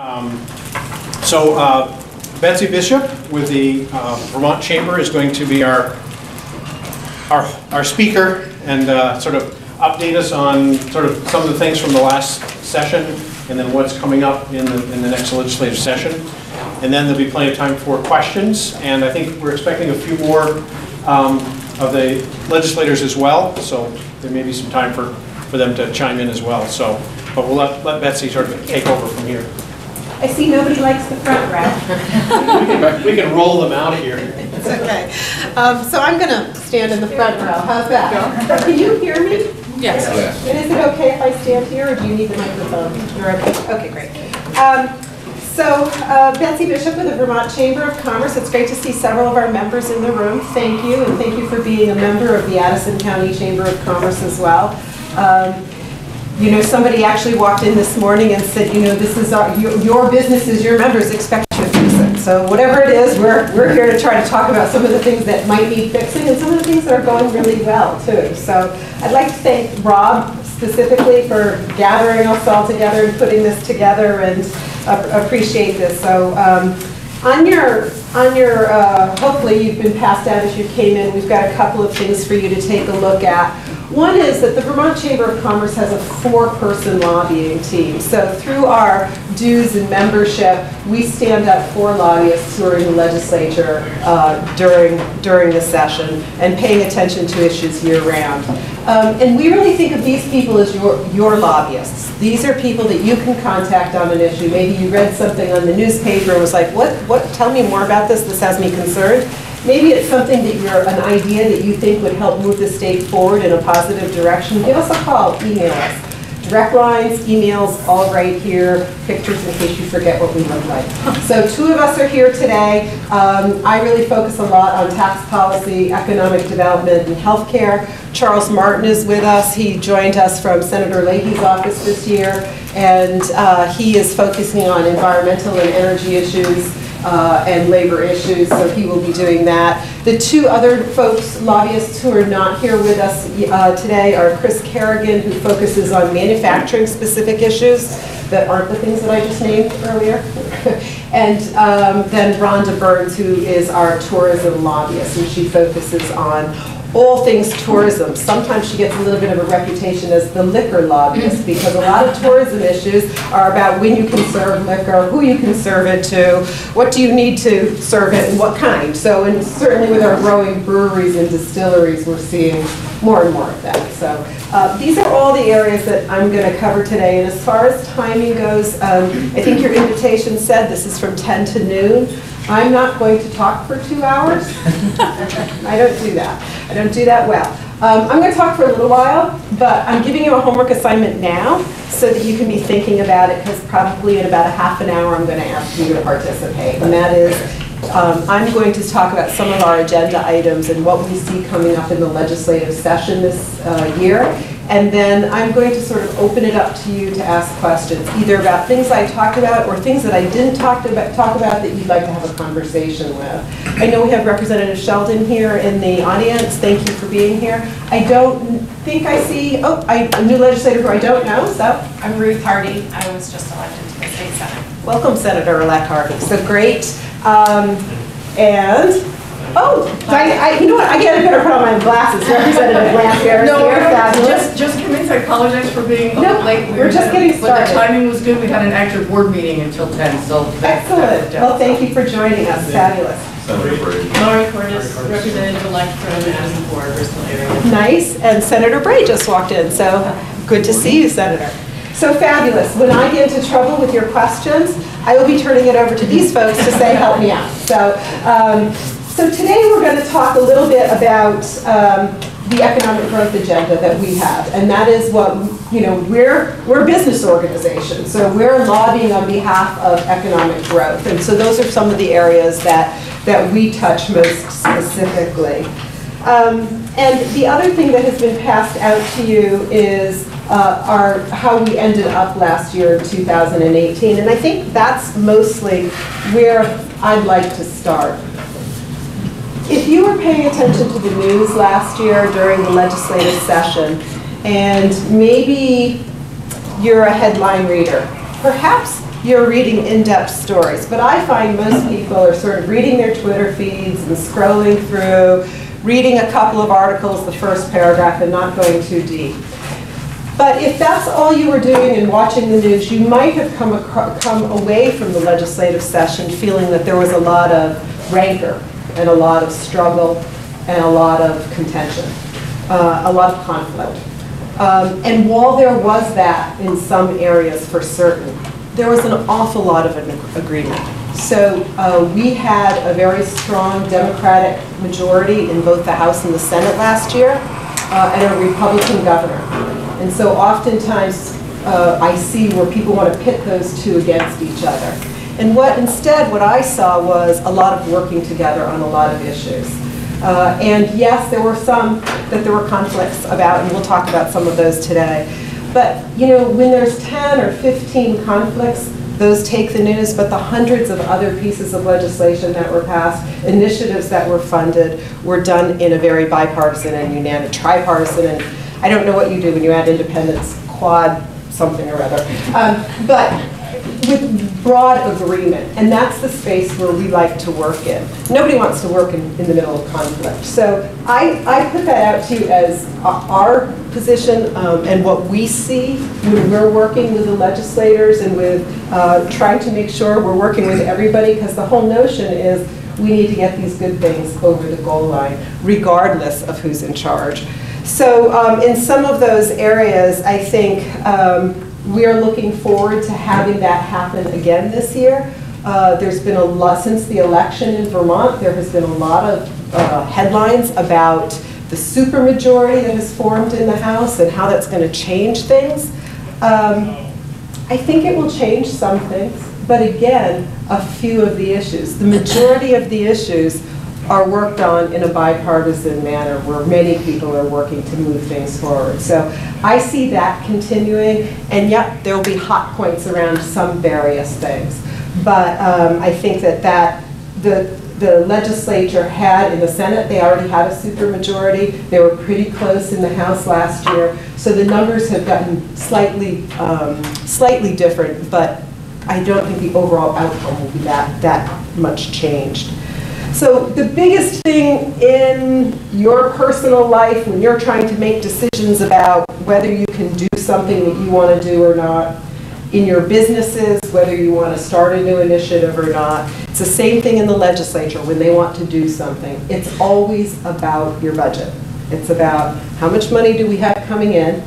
Um, So uh, Betsy Bishop with the uh, Vermont Chamber is going to be our, our, our speaker and uh, sort of update us on sort of some of the things from the last session and then what's coming up in the, in the next legislative session. And then there'll be plenty of time for questions, and I think we're expecting a few more um, of the legislators as well, so there may be some time for, for them to chime in as well. So, but we'll let, let Betsy sort of take over from here. I see nobody likes the front row. We can, we can roll them out here. It's okay. Um, So I'm going to stand in the front row. How's that? Can you hear me? Yes. And is it okay if I stand here, or do you need the microphone? You're okay? Okay, great. Um, So uh, Betsy Bishop with the Vermont Chamber of Commerce. It's great to see several of our members in the room. Thank you, and thank you for being a member of the Addison County Chamber of Commerce as well. Um, You know, somebody actually walked in this morning and said, you know, this is our, your your business is your members expect you to fix it. So whatever it is, we're, we're here to try to talk about some of the things that might need fixing and some of the things that are going really well too. So I'd like to thank Rob specifically for gathering us all together and putting this together and uh, appreciate this. So um, on your, on your, uh, hopefully you've been passed out as you came in, we've got a couple of things for you to take a look at. One is that the Vermont Chamber of Commerce has a four-person lobbying team. So through our dues and membership, we stand up for lobbyists who are in the legislature uh, during, during the session and paying attention to issues year-round. Um, And we really think of these people as your, your lobbyists. These are people that you can contact on an issue. Maybe you read something on the newspaper and was like, what, what, tell me more about this, this has me concerned. Maybe it's something that you're, an idea that you think would help move the state forward in a positive direction. Give us a call, email us. Direct lines, emails, all right here, pictures in case you forget what we look like. So two of us are here today. Um, I really focus a lot on tax policy, economic development, and healthcare. Charles Martin is with us. He joined us from Senator Leahy's office this year, and uh, he is focusing on environmental and energy issues uh, and labor issues, so he will be doing that. The two other folks, lobbyists who are not here with us uh, today are Chris Kerrigan, who focuses on manufacturing-specific issues that aren't the things that I just named earlier, and um, then Rhonda Burns, who is our tourism lobbyist, and she focuses on all things tourism. Sometimes she gets a little bit of a reputation as the liquor lobbyist because a lot of tourism issues are about when you can serve liquor, who you can serve it to, what do you need to serve it, and what kind. So, and certainly with our growing breweries and distilleries, we're seeing more and more of that. So uh, these are all the areas that I'm going to cover today. And as far as timing goes, um, I think your invitation said this is from 10 to noon. I'm not going to talk for two hours. I don't do that. I don't do that well. Um, I'm going to talk for a little while, but I'm giving you a homework assignment now so that you can be thinking about it because probably in about a half an hour I'm going to ask you to participate. And that is, um, I'm going to talk about some of our agenda items and what we see coming up in the legislative session this uh, year. And then I'm going to sort of open it up to you to ask questions, either about things I talked about or things that I didn't talk about, talk about that you'd like to have a conversation with. I know we have Representative Sheldon here in the audience. Thank you for being here. I don't think I see, oh, I, a new legislator who I don't know, so I'm Ruth Hardy. I was just elected to the state senate. welcome Senator-elect Hardy. So great. Um, and, oh, I, I, you know what, I gotta better put on my glasses. Representative Lance Harris No, here, we're fabulous. just, just convinced, I apologize for being a No, little late. We we're were just getting started. But the timing was good, we had an active board meeting until 10, so. that- that Excellent. worked out. Well, thank you for joining us. Fabulous. Senator Brady. Mari Cordes, representative-elect from the Addison Board, Bristol area. Nice. And Senator Bray just walked in, so good to see you, Senator. So fabulous. When I get into trouble with your questions, I will be turning it over to these folks to say, help me out. So, um, so today we're going to talk a little bit about um, the economic growth agenda that we have. And that is what, you know, we're, we're a business organization. So we're lobbying on behalf of economic growth. And so those are some of the areas that, that we touch most specifically. Um, And the other thing that has been passed out to you is uh, our, how we ended up last year 2018. And I think that's mostly where I'd like to start. If you were paying attention to the news last year during the legislative session, and maybe you're a headline reader, perhaps you're reading in-depth stories. But I find most people are sort of reading their Twitter feeds and scrolling through, reading a couple of articles, the first paragraph, and not going too deep. But if that's all you were doing and watching the news, you might have come, come away from the legislative session feeling that there was a lot of rancor and a lot of struggle and a lot of contention, uh, a lot of conflict. Um, And while there was that in some areas for certain, there was an awful lot of an agreement. So uh, we had a very strong Democratic majority in both the House and the Senate last year, uh, and a Republican governor. And so oftentimes, uh, I see where people want to pit those two against each other. And what, instead, what I saw was a lot of working together on a lot of issues. Uh, And yes, there were some that there were conflicts about, and we'll talk about some of those today. But, you know, when there's 10 or 15 conflicts, those take the news, but the hundreds of other pieces of legislation that were passed, initiatives that were funded, were done in a very bipartisan and unanimous, tripartisan, and I don't know what you do when you add independents, quad something or other. Um, But with broad agreement, and that's the space where we like to work in. Nobody wants to work in, in the middle of conflict. So I, I put that out to you as our position um, and what we see when we're working with the legislators and with uh, trying to make sure we're working with everybody, because the whole notion is we need to get these good things over the goal line, regardless of who's in charge. So um, in some of those areas, I think um, we are looking forward to having that happen again this year. Uh, There's been a lot, since the election in Vermont, there has been a lot of uh, headlines about the supermajority that has formed in the House and how that's going to change things. Um, I think it will change some things, but again, a few of the issues. The majority of the issues are worked on in a bipartisan manner where many people are working to move things forward. So I see that continuing, and yep, there will be hot points around some various things. But um, I think that that, the, the legislature had, in the Senate, they already had a supermajority. They were pretty close in the House last year. So the numbers have gotten slightly, um, slightly different, but I don't think the overall outcome will be that, that much changed. So the biggest thing in your personal life, when you're trying to make decisions about whether you can do something that you want to do or not, in your businesses, whether you want to start a new initiative or not, it's the same thing in the legislature when they want to do something. It's always about your budget. It's about how much money do we have coming in,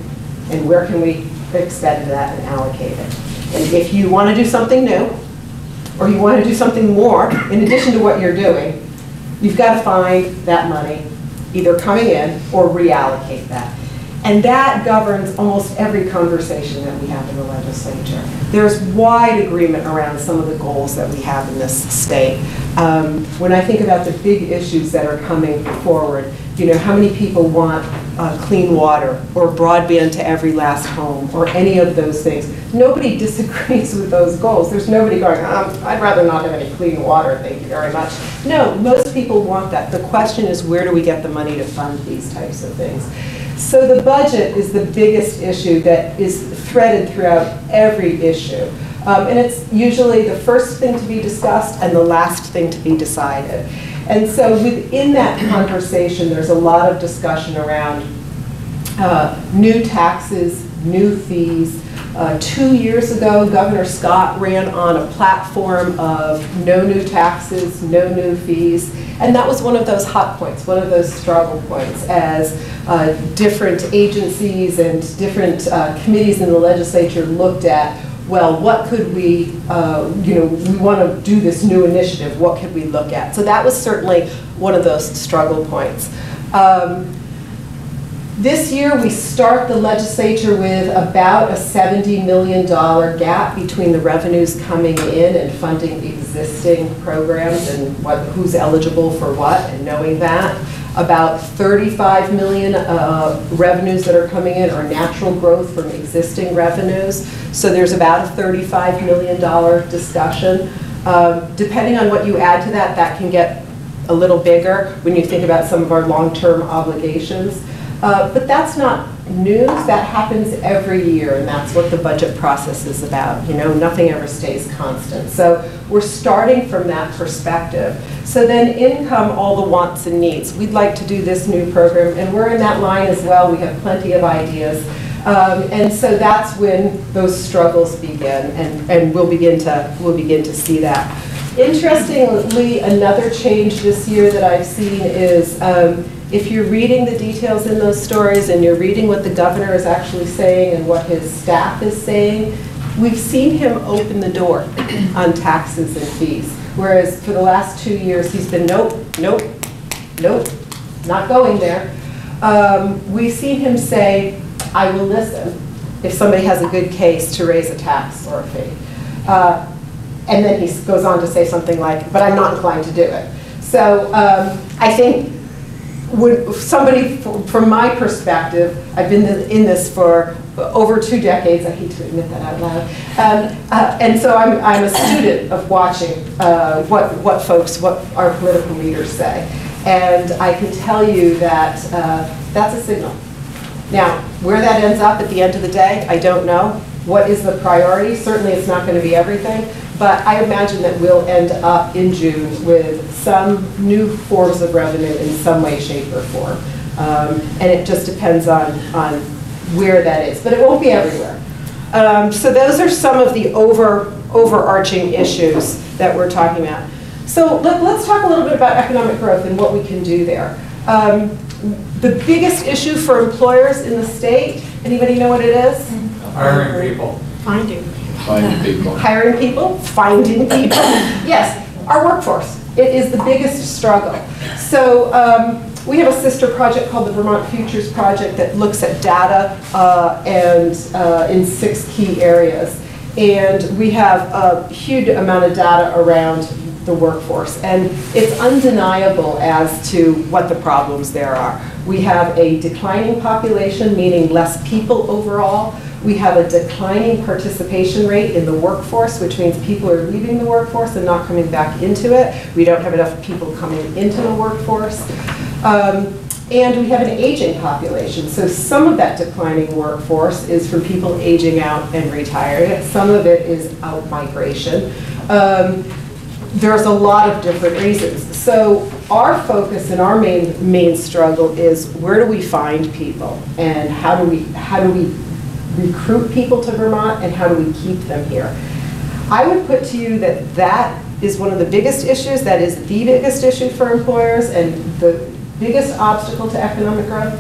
and where can we expend that and allocate it. And if you want to do something new, or you want to do something more in addition to what you're doing, you've got to find that money, either coming in or reallocate that. And that governs almost every conversation that we have in the legislature. There's wide agreement around some of the goals that we have in this state. Um, When I think about the big issues that are coming forward, you know, how many people want uh, clean water or broadband to every last home or any of those things? Nobody disagrees with those goals. There's nobody going, um, I'd rather not have any clean water, thank you very much. No, most people want that. The question is, where do we get the money to fund these types of things? So the budget is the biggest issue that is threaded throughout every issue. Um, And it's usually the first thing to be discussed and the last thing to be decided. And so within that conversation, there's a lot of discussion around uh, new taxes, new fees. Uh, Two years ago, Governor Scott ran on a platform of no new taxes, no new fees. And that was one of those hot points, one of those struggle points, as uh, different agencies and different uh, committees in the legislature looked at, well, what could we, uh, you know, we want to do this new initiative, what could we look at? So that was certainly one of those struggle points. Um, this year, we start the legislature with about a $70 million gap between the revenues coming in and funding existing programs and what, who's eligible for what, and knowing that. About 35 million uh, revenues that are coming in are natural growth from existing revenues. So there's about a $35 million discussion. Um, Depending on what you add to that, that can get a little bigger when you think about some of our long-term obligations. Uh, But that's not news, that happens every year, and that's what the budget process is about. You know, nothing ever stays constant. So we're starting from that perspective. So then in come all the wants and needs. We'd like to do this new program, and we're in that line as well. We have plenty of ideas. Um, And so that's when those struggles begin, and, and we'll begin to, we'll begin to see that. Interestingly, another change this year that I've seen is, um, if you're reading the details in those stories and you're reading what the governor is actually saying and what his staff is saying, we've seen him open the door on taxes and fees. Whereas for the last two years, he's been, nope, nope, nope, not going there. Um, We've seen him say, I will listen if somebody has a good case to raise a tax or a fee. Uh, And then he goes on to say something like, but I'm not inclined to do it. So um, I think would, somebody, from my perspective, I've been in this for over two decades, I hate to admit that out loud. Um, uh, And so I'm, I'm a student of watching uh, what, what folks, what our political leaders say. And I can tell you that uh, that's a signal. Now, where that ends up at the end of the day, I don't know. What is the priority? Certainly, it's not going to be everything, but I imagine that we'll end up in June with some new forms of revenue in some way, shape, or form. Um, And it just depends on, on where that is, but it won't be everywhere. Um, So those are some of the over, overarching issues that we're talking about. So let, let's talk a little bit about economic growth and what we can do there. Um, The biggest issue for employers in the state, anybody know what it is? Hiring people. Finding. Finding people. Hiring people, finding people. Yes, our workforce. It is the biggest struggle. So um, we have a sister project called the Vermont Futures Project that looks at data uh, and uh, in six key areas. And we have a huge amount of data around the workforce. And it's undeniable as to what the problems there are. We have a declining population, meaning less people overall. We have a declining participation rate in the workforce, which means people are leaving the workforce and not coming back into it. We don't have enough people coming into the workforce. Um, And we have an aging population. So some of that declining workforce is from people aging out and retiring. Some of it is out migration. Um, there's a lot of different reasons. So our focus and our main, main struggle is where do we find people? And how do we, how do we recruit people to Vermont and how do we keep them here? I would put to you that that is one of the biggest issues, that is the biggest issue for employers and the biggest obstacle to economic growth.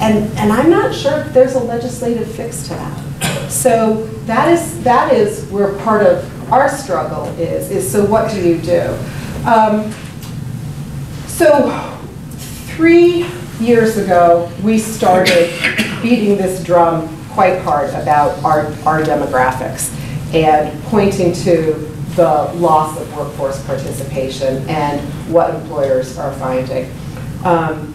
And, and I'm not sure if there's a legislative fix to that. So that is, that is where part of our struggle is, is so what do you do? Um, So three years ago, we started beating this drum quite hard about our, our demographics and pointing to the loss of workforce participation and what employers are finding. Um,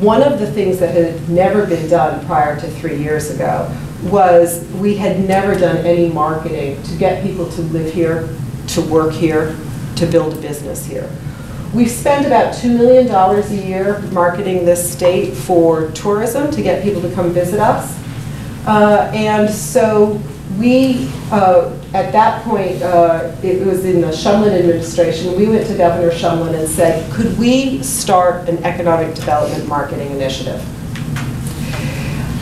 one of the things that had never been done prior to three years ago was we had never done any marketing to get people to live here, to work here, to build a business here. We spend about $2 million a year marketing this state for tourism to get people to come visit us. Uh, And so we, uh, at that point, uh, it was in the Shumlin administration, we went to Governor Shumlin and said, could we start an economic development marketing initiative?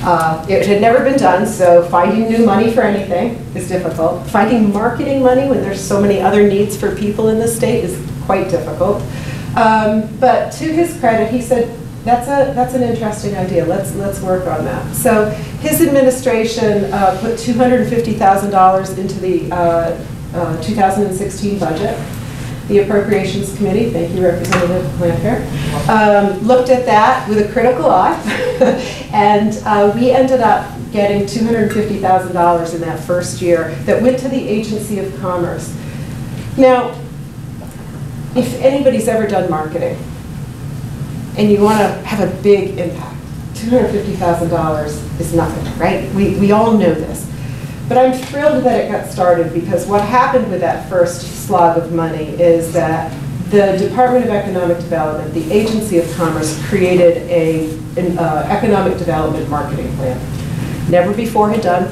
Uh, It had never been done, so finding new money for anything is difficult. Finding marketing money when there's so many other needs for people in the state is quite difficult. Um, But to his credit, he said, that's a, that's an interesting idea, let's, let's work on that. So his administration uh, put $250,000 into the uh, uh, 2016 budget. The Appropriations Committee, thank you Representative Lanpher, um, looked at that with a critical eye. And uh, we ended up getting $250,000 in that first year that went to the Agency of Commerce. Now, if anybody's ever done marketing, and you want to have a big impact, $250,000 is nothing, right? We, we all know this. But I'm thrilled that it got started because what happened with that first slog of money is that the Department of Economic Development, the Agency of Commerce, created a, an uh, economic development marketing plan. Never before had done.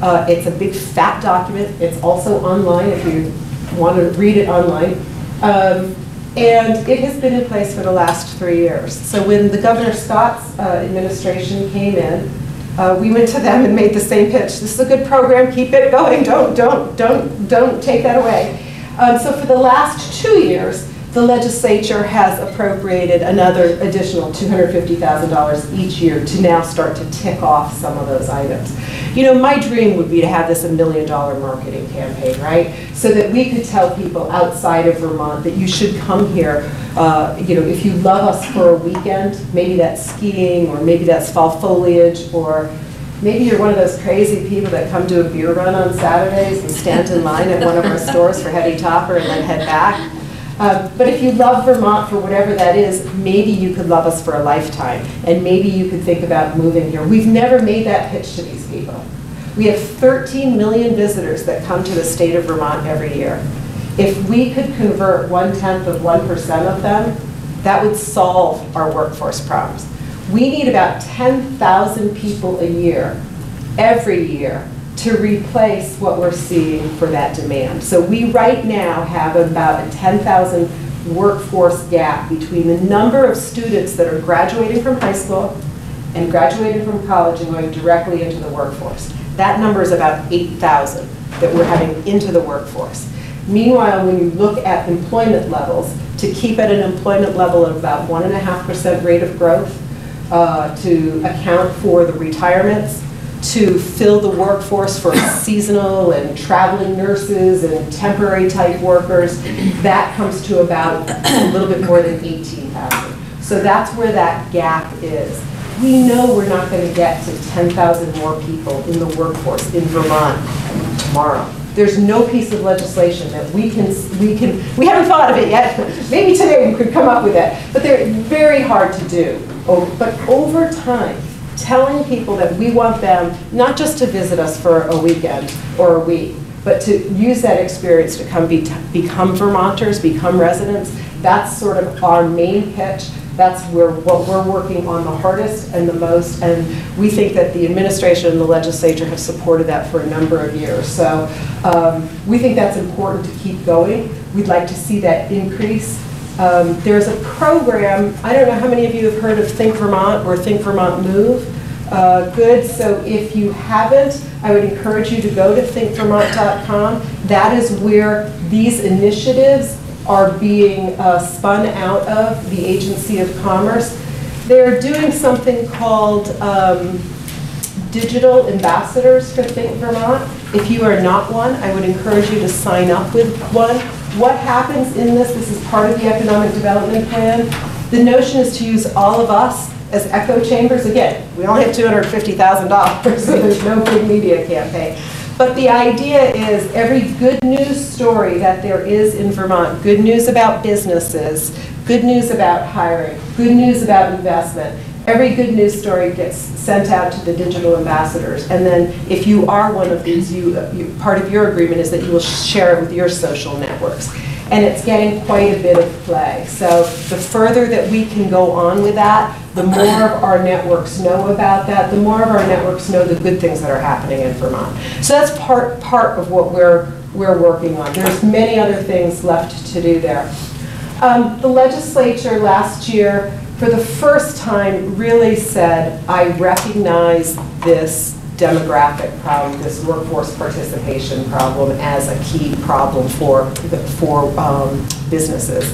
Uh, It's a big fat document. It's also online if you want to read it online. Um, And it has been in place for the last three years. So when the Governor Scott's uh, administration came in, uh, we went to them and made the same pitch. This is a good program, keep it going, don't, don't, don't, don't take that away. Um, So for the last two years, the legislature has appropriated another additional $250,000 each year to now start to tick off some of those items. You know, my dream would be to have this a million dollar marketing campaign, right? So that we could tell people outside of Vermont that you should come here, uh, you know, if you love us for a weekend, maybe that's skiing, or maybe that's fall foliage, or maybe you're one of those crazy people that come to a beer run on Saturdays and stand in line at one of our stores for Heady Topper and then head back. Um, But if you love Vermont for whatever that is, maybe you could love us for a lifetime, and maybe you could think about moving here. We've never made that pitch to these people. We have 13 million visitors that come to the state of Vermont every year. If we could convert one-tenth of 1% of them, that would solve our workforce problems. We need about 10,000 people a year, every year, to replace what we're seeing for that demand. So we right now have about a 10,000 workforce gap between the number of students that are graduating from high school and graduating from college and going directly into the workforce. That number is about 8,000 that we're having into the workforce. Meanwhile, when you look at employment levels, to keep at an employment level of about 1.5% rate of growth, uh, to account for the retirements, to fill the workforce for seasonal and traveling nurses and temporary type workers, that comes to about a little bit more than 18,000. So that's where that gap is. We know we're not going to get to 10,000 more people in the workforce in Vermont tomorrow. There's no piece of legislation that we can, we can, we haven't thought of it yet. Maybe today we could come up with it, but they're very hard to do. But over time, telling people that we want them not just to visit us for a weekend or a week, but to use that experience to come be, become Vermonters, become residents, that's sort of our main pitch. That's where, what we're working on the hardest and the most, and we think that the administration and the legislature have supported that for a number of years. So um, we think that's important to keep going. We'd like to see that increase. Um, There's a program, I don't know how many of you have heard of Think Vermont or Think Vermont Move. Uh, Good, so if you haven't, I would encourage you to go to thinkvermont.com. That is where these initiatives are being uh, spun out of, the Agency of Commerce. They're doing something called um, digital ambassadors for Think Vermont. If you are not one, I would encourage you to sign up with one. What happens in this, this is part of the economic development plan. The notion is to use all of us as echo chambers. Again, we only have $250,000, so there's no big media campaign. But the idea is every good news story that there is in Vermont, good news about businesses, good news about hiring, good news about investment, every good news story gets sent out to the digital ambassadors. And then if you are one of these, you, you, part of your agreement is that you will share it with your social networks. And it's getting quite a bit of play. So the further that we can go on with that, the more of our networks know about that, the more of our networks know the good things that are happening in Vermont. So that's part, part of what we're, we're working on. There's many other things left to do there. Um, The legislature last year, for the first time, really said, I recognize this demographic problem, this workforce participation problem as a key problem for, for um, businesses.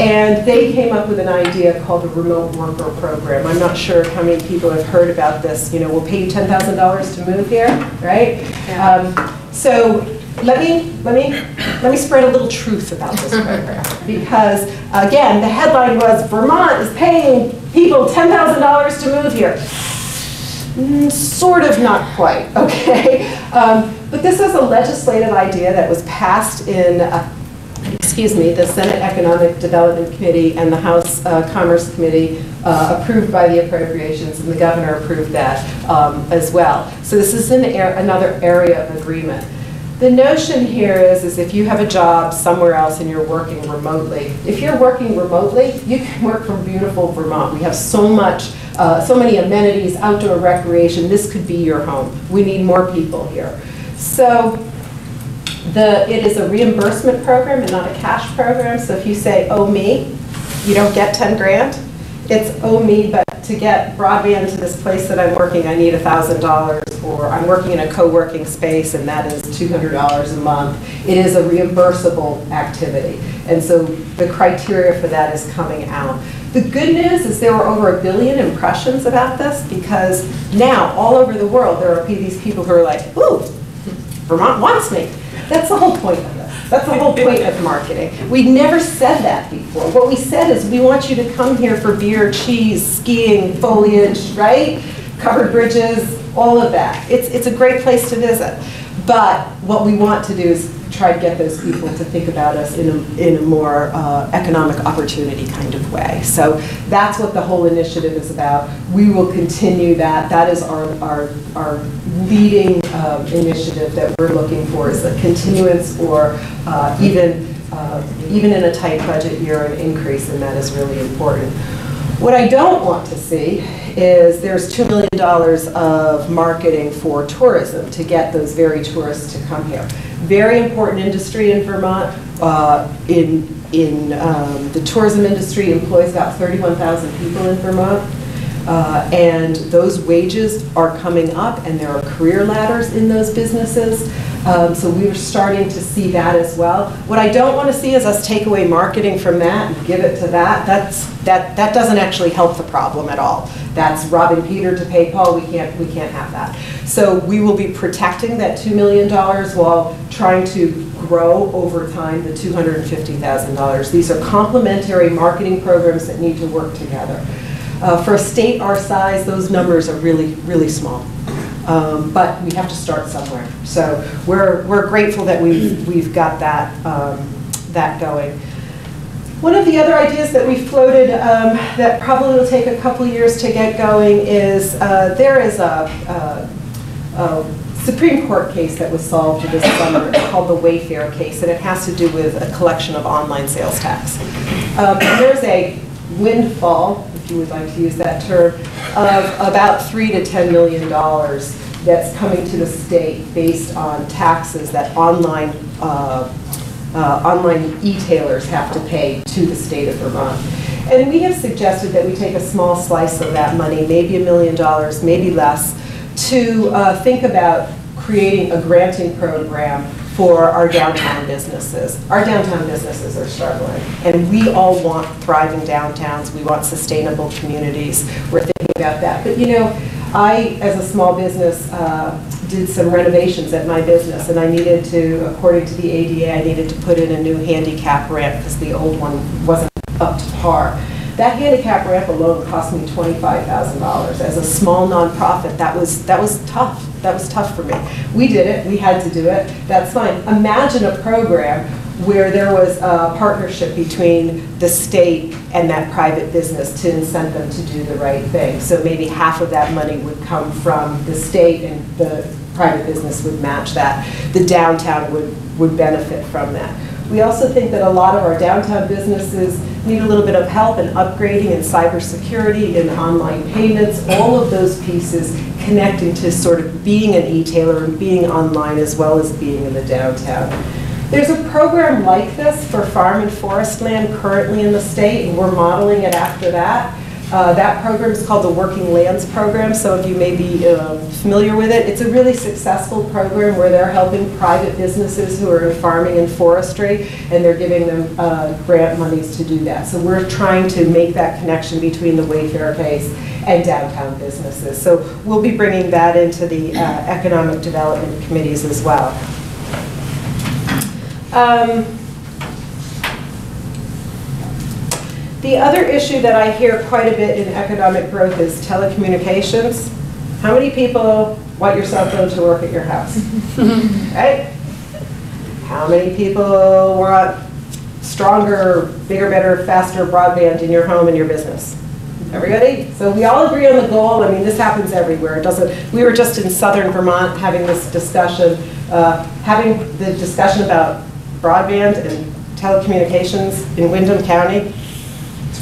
And they came up with an idea called the remote worker program. I'm not sure how many people have heard about this, you know, we'll pay you $10,000 to move here, right? Um, So let me, let me, let me spread a little truth about this program. Because, again, the headline was Vermont is paying people $10,000 to move here. Mm, Sort of, not quite, okay? Um, But this is a legislative idea that was passed in, uh, excuse me, the Senate Economic Development Committee and the House uh, Commerce Committee uh, approved by the appropriations, and the governor approved that um, as well. So this is an ar- another area of agreement. The notion here is, is if you have a job somewhere else and you're working remotely, if you're working remotely, you can work from beautiful Vermont. We have so much, uh, so many amenities, outdoor recreation, this could be your home. We need more people here. So the, it is a reimbursement program and not a cash program, so if you say, oh me, you don't get 10 grand. It's, oh me, but to get broadband to this place that I'm working, I need $1,000, or I'm working in a co-working space and that is $200 a month. It is a reimbursable activity, and so the criteria for that is coming out. The good news is there were over a billion impressions about this, because now, all over the world, there are these people who are like, ooh, Vermont wants me. That's the whole point of this. That's the whole point of marketing. We never said that before. What we said is, we want you to come here for beer, cheese, skiing, foliage, right? Covered bridges, all of that. It's, it's a great place to visit. But what we want to do is try to get those people to think about us in a, in a more uh, economic opportunity kind of way. So that's what the whole initiative is about. We will continue that. That is our, our, our leading um, initiative that we're looking for is a continuance or uh, even, uh, even in a tight budget year, an increase, and that is really important. What I don't want to see is there's $2 million of marketing for tourism to get those very tourists to come here. Very important industry in Vermont. Uh, in in um, the tourism industry employs about 31,000 people in Vermont. Uh, and those wages are coming up and there are career ladders in those businesses. Um, so we are starting to see that as well. What I don't want to see is us take away marketing from that and give it to that. That's, that, that doesn't actually help the problem at all. That's robbing Peter to pay Paul. We can't, we can't have that. So we will be protecting that $2 million while trying to grow over time the $250,000. These are complementary marketing programs that need to work together. Uh, for a state our size, those numbers are really, really small. Um, but we have to start somewhere. So we're, we're grateful that we've, we've got that, um, that going. One of the other ideas that we floated um, that probably will take a couple years to get going is uh, there is a, a, a, Supreme Court case that was solved this summer. Called the Wayfair case, and it has to do with a collection of online sales tax. Um, there's a windfall, if you would like to use that term, of about three to ten million dollars that's coming to the state based on taxes that online uh, uh, online e-tailers have to pay to the state of Vermont. And we have suggested that we take a small slice of that money, maybe a million dollars, maybe less, to uh, think about creating a granting program for our downtown businesses. Our downtown businesses are struggling, and we all want thriving downtowns. We want sustainable communities. We're thinking about that. But you know, I, as a small business, uh, did some renovations at my business, and I needed to, according to the ADA, I needed to put in a new handicap ramp because the old one wasn't up to par. That handicap ramp alone cost me $25,000. As a small nonprofit, that was, that was tough. That was tough for me. We did it, we had to do it, that's fine. Imagine a program where there was a partnership between the state and that private business to incent them to do the right thing. So maybe half of that money would come from the state and the private business would match that. The downtown would, would benefit from that. We also think that a lot of our downtown businesses need a little bit of help in upgrading in cybersecurity, in online payments, all of those pieces connecting to sort of being an e-tailer and being online as well as being in the downtown. There's a program like this for farm and forest land currently in the state, and we're modeling it after that. Uh, that program is called the Working Lands Program. Some of you may be um, familiar with it. It's a really successful program where they're helping private businesses who are in farming and forestry, and they're giving them uh, grant monies to do that. So we're trying to make that connection between the Wayfair case and downtown businesses. So we'll be bringing that into the uh, economic development committees as well. Um, The other issue that I hear quite a bit in economic growth is telecommunications. How many people want your cell phone to work at your house? right? How many people want stronger, bigger, better, faster broadband in your home and your business? Everybody? So we all agree on the goal. I mean, this happens everywhere. It doesn't, we were just in southern Vermont having this discussion, uh, having the discussion about broadband and telecommunications in Windham County.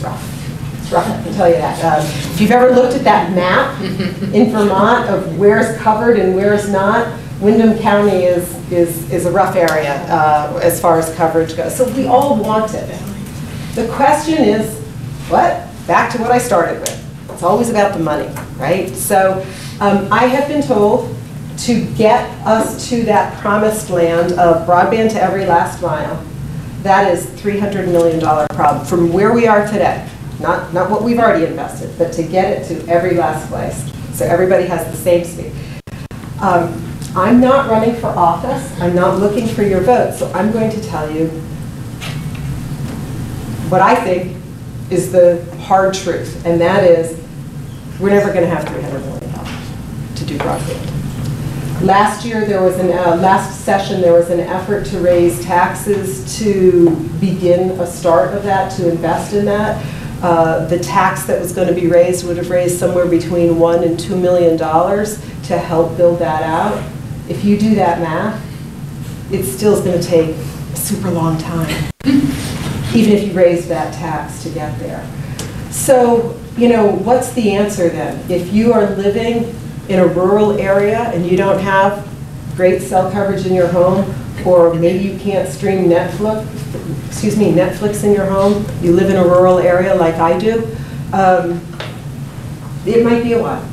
It's rough. It's rough, I can tell you that. Uh, If you've ever looked at that map in Vermont of where's covered and where's not, Windham County is, is, is a rough area uh, as far as coverage goes. So we all want it. The question is, what? Back to what I started with. It's always about the money, right? So um, I have been told to get us to that promised land of broadband to every last mile, that is $300 million problem from where we are today. Not, not what we've already invested, but to get it to every last place. So everybody has the same speed. Um, I'm not running for office. I'm not looking for your vote. So I'm going to tell you what I think is the hard truth, and that is, we're never going to have $300 million to do broadband. Last year, there was an, uh, last session, there was an effort to raise taxes to begin a start of that, to invest in that. Uh, The tax that was going to be raised would have raised somewhere between one and $2 million to help build that out. If you do that math, it still is going to take a super long time even if you raise that tax to get there. So, you know, what's the answer then? If you are living in a rural area and you don't have great cell coverage in your home, or maybe you can't stream Netflix, excuse me, Netflix in your home, you live in a rural area like I do, um, it might be a while.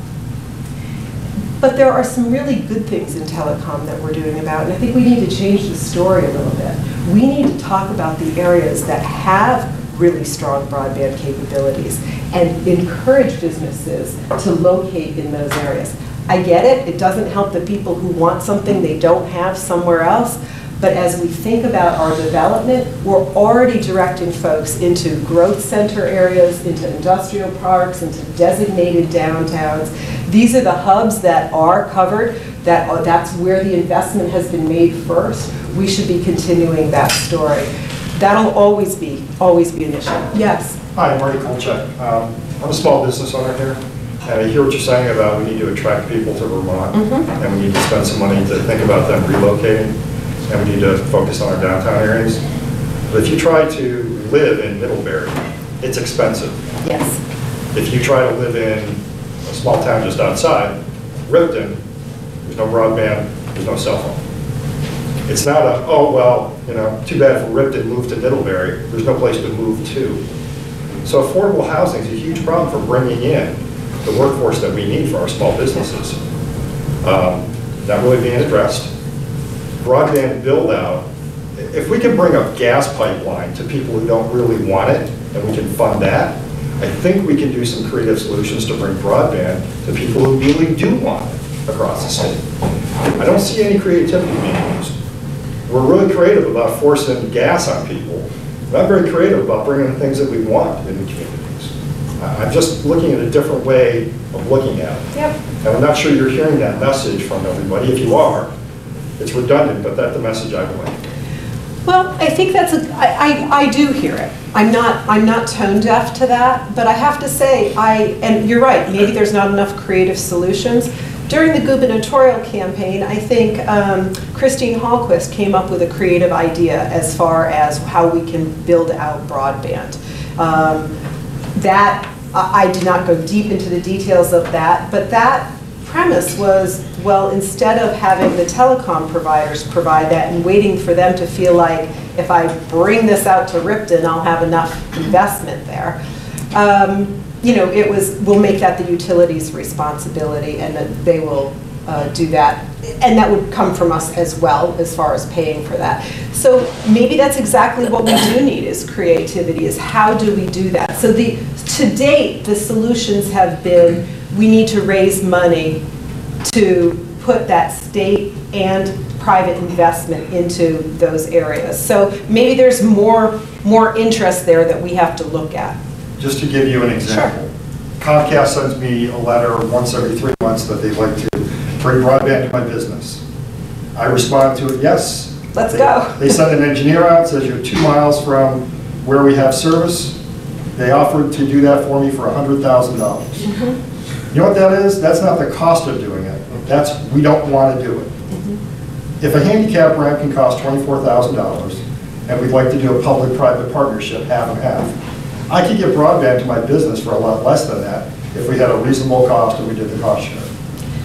But there are some really good things in telecom that we're doing about, and I think we need to change the story a little bit. We need to talk about the areas that have really strong broadband capabilities and encourage businesses to locate in those areas. I get it, it doesn't help the people who want something they don't have somewhere else, but as we think about our development, we're already directing folks into growth center areas, into industrial parks, into designated downtowns. These are the hubs that are covered, that, that's where the investment has been made first. We should be continuing that story. That'll always be, always be an issue. Yes? Hi, I'm Marty Kolchak. Um, I'm a small business owner here, and I hear what you're saying about we need to attract people to Vermont, and we need to spend some money to think about them relocating, and we need to focus on our downtown areas. But if you try to live in Middlebury, it's expensive. Yes. If you try to live in a small town just outside, Ripton, there's no broadband, there's no cell phone. It's not a, oh, well, you know, too bad for Ripton, move to Middlebury, there's no place to move to. So affordable housing is a huge problem for bringing in the workforce that we need for our small businesses. Um, Not really being addressed. Broadband build-out, if we can bring a gas pipeline to people who don't really want it, and we can fund that, I think we can do some creative solutions to bring broadband to people who really do want it across the state. I don't see any creativity being used. We're really creative about forcing gas on people, We're not very creative about bringing the things that we want in the communities. I'm just looking at a different way of looking at it. Yep. And I'm not sure you're hearing that message from everybody. If you are, it's redundant, but that's the message I want. Well, I think that's a, I, I, I do hear it. I'm not, I'm not tone deaf to that, but I have to say, I, and you're right, maybe there's not enough creative solutions. During the gubernatorial campaign, I think um, Christine Hallquist came up with a creative idea as far as how we can build out broadband. Um, That, I I did not go deep into the details of that, but that premise was, well, instead of having the telecom providers provide that and waiting for them to feel like, if I bring this out to Ripton, I'll have enough investment there, um, you know, it was, we'll make that the utilities' responsibility, and that they will uh, do that. And that would come from us as well, as far as paying for that. So maybe that's exactly what we do need, is creativity, is how do we do that? So the, to date, the solutions have been, we need to raise money to put that state and private investment into those areas. So maybe there's more, more interest there that we have to look at. Just to give you an example, Comcast sends me a letter once every three months that they'd like to bring broadband to my business. I respond to it, yes. Let's They- go. They send an engineer out, says you're two miles from where we have service. They offered to do that for me for $100,000. Mm-hmm. You know what that is? That's not the cost of doing it. That's, we don't want to do it. Mm-hmm. If a handicap ramp can cost $24,000, and we'd like to do a public-private partnership, half and half, I could get broadband to my business for a lot less than that if we had a reasonable cost and we did the cost share.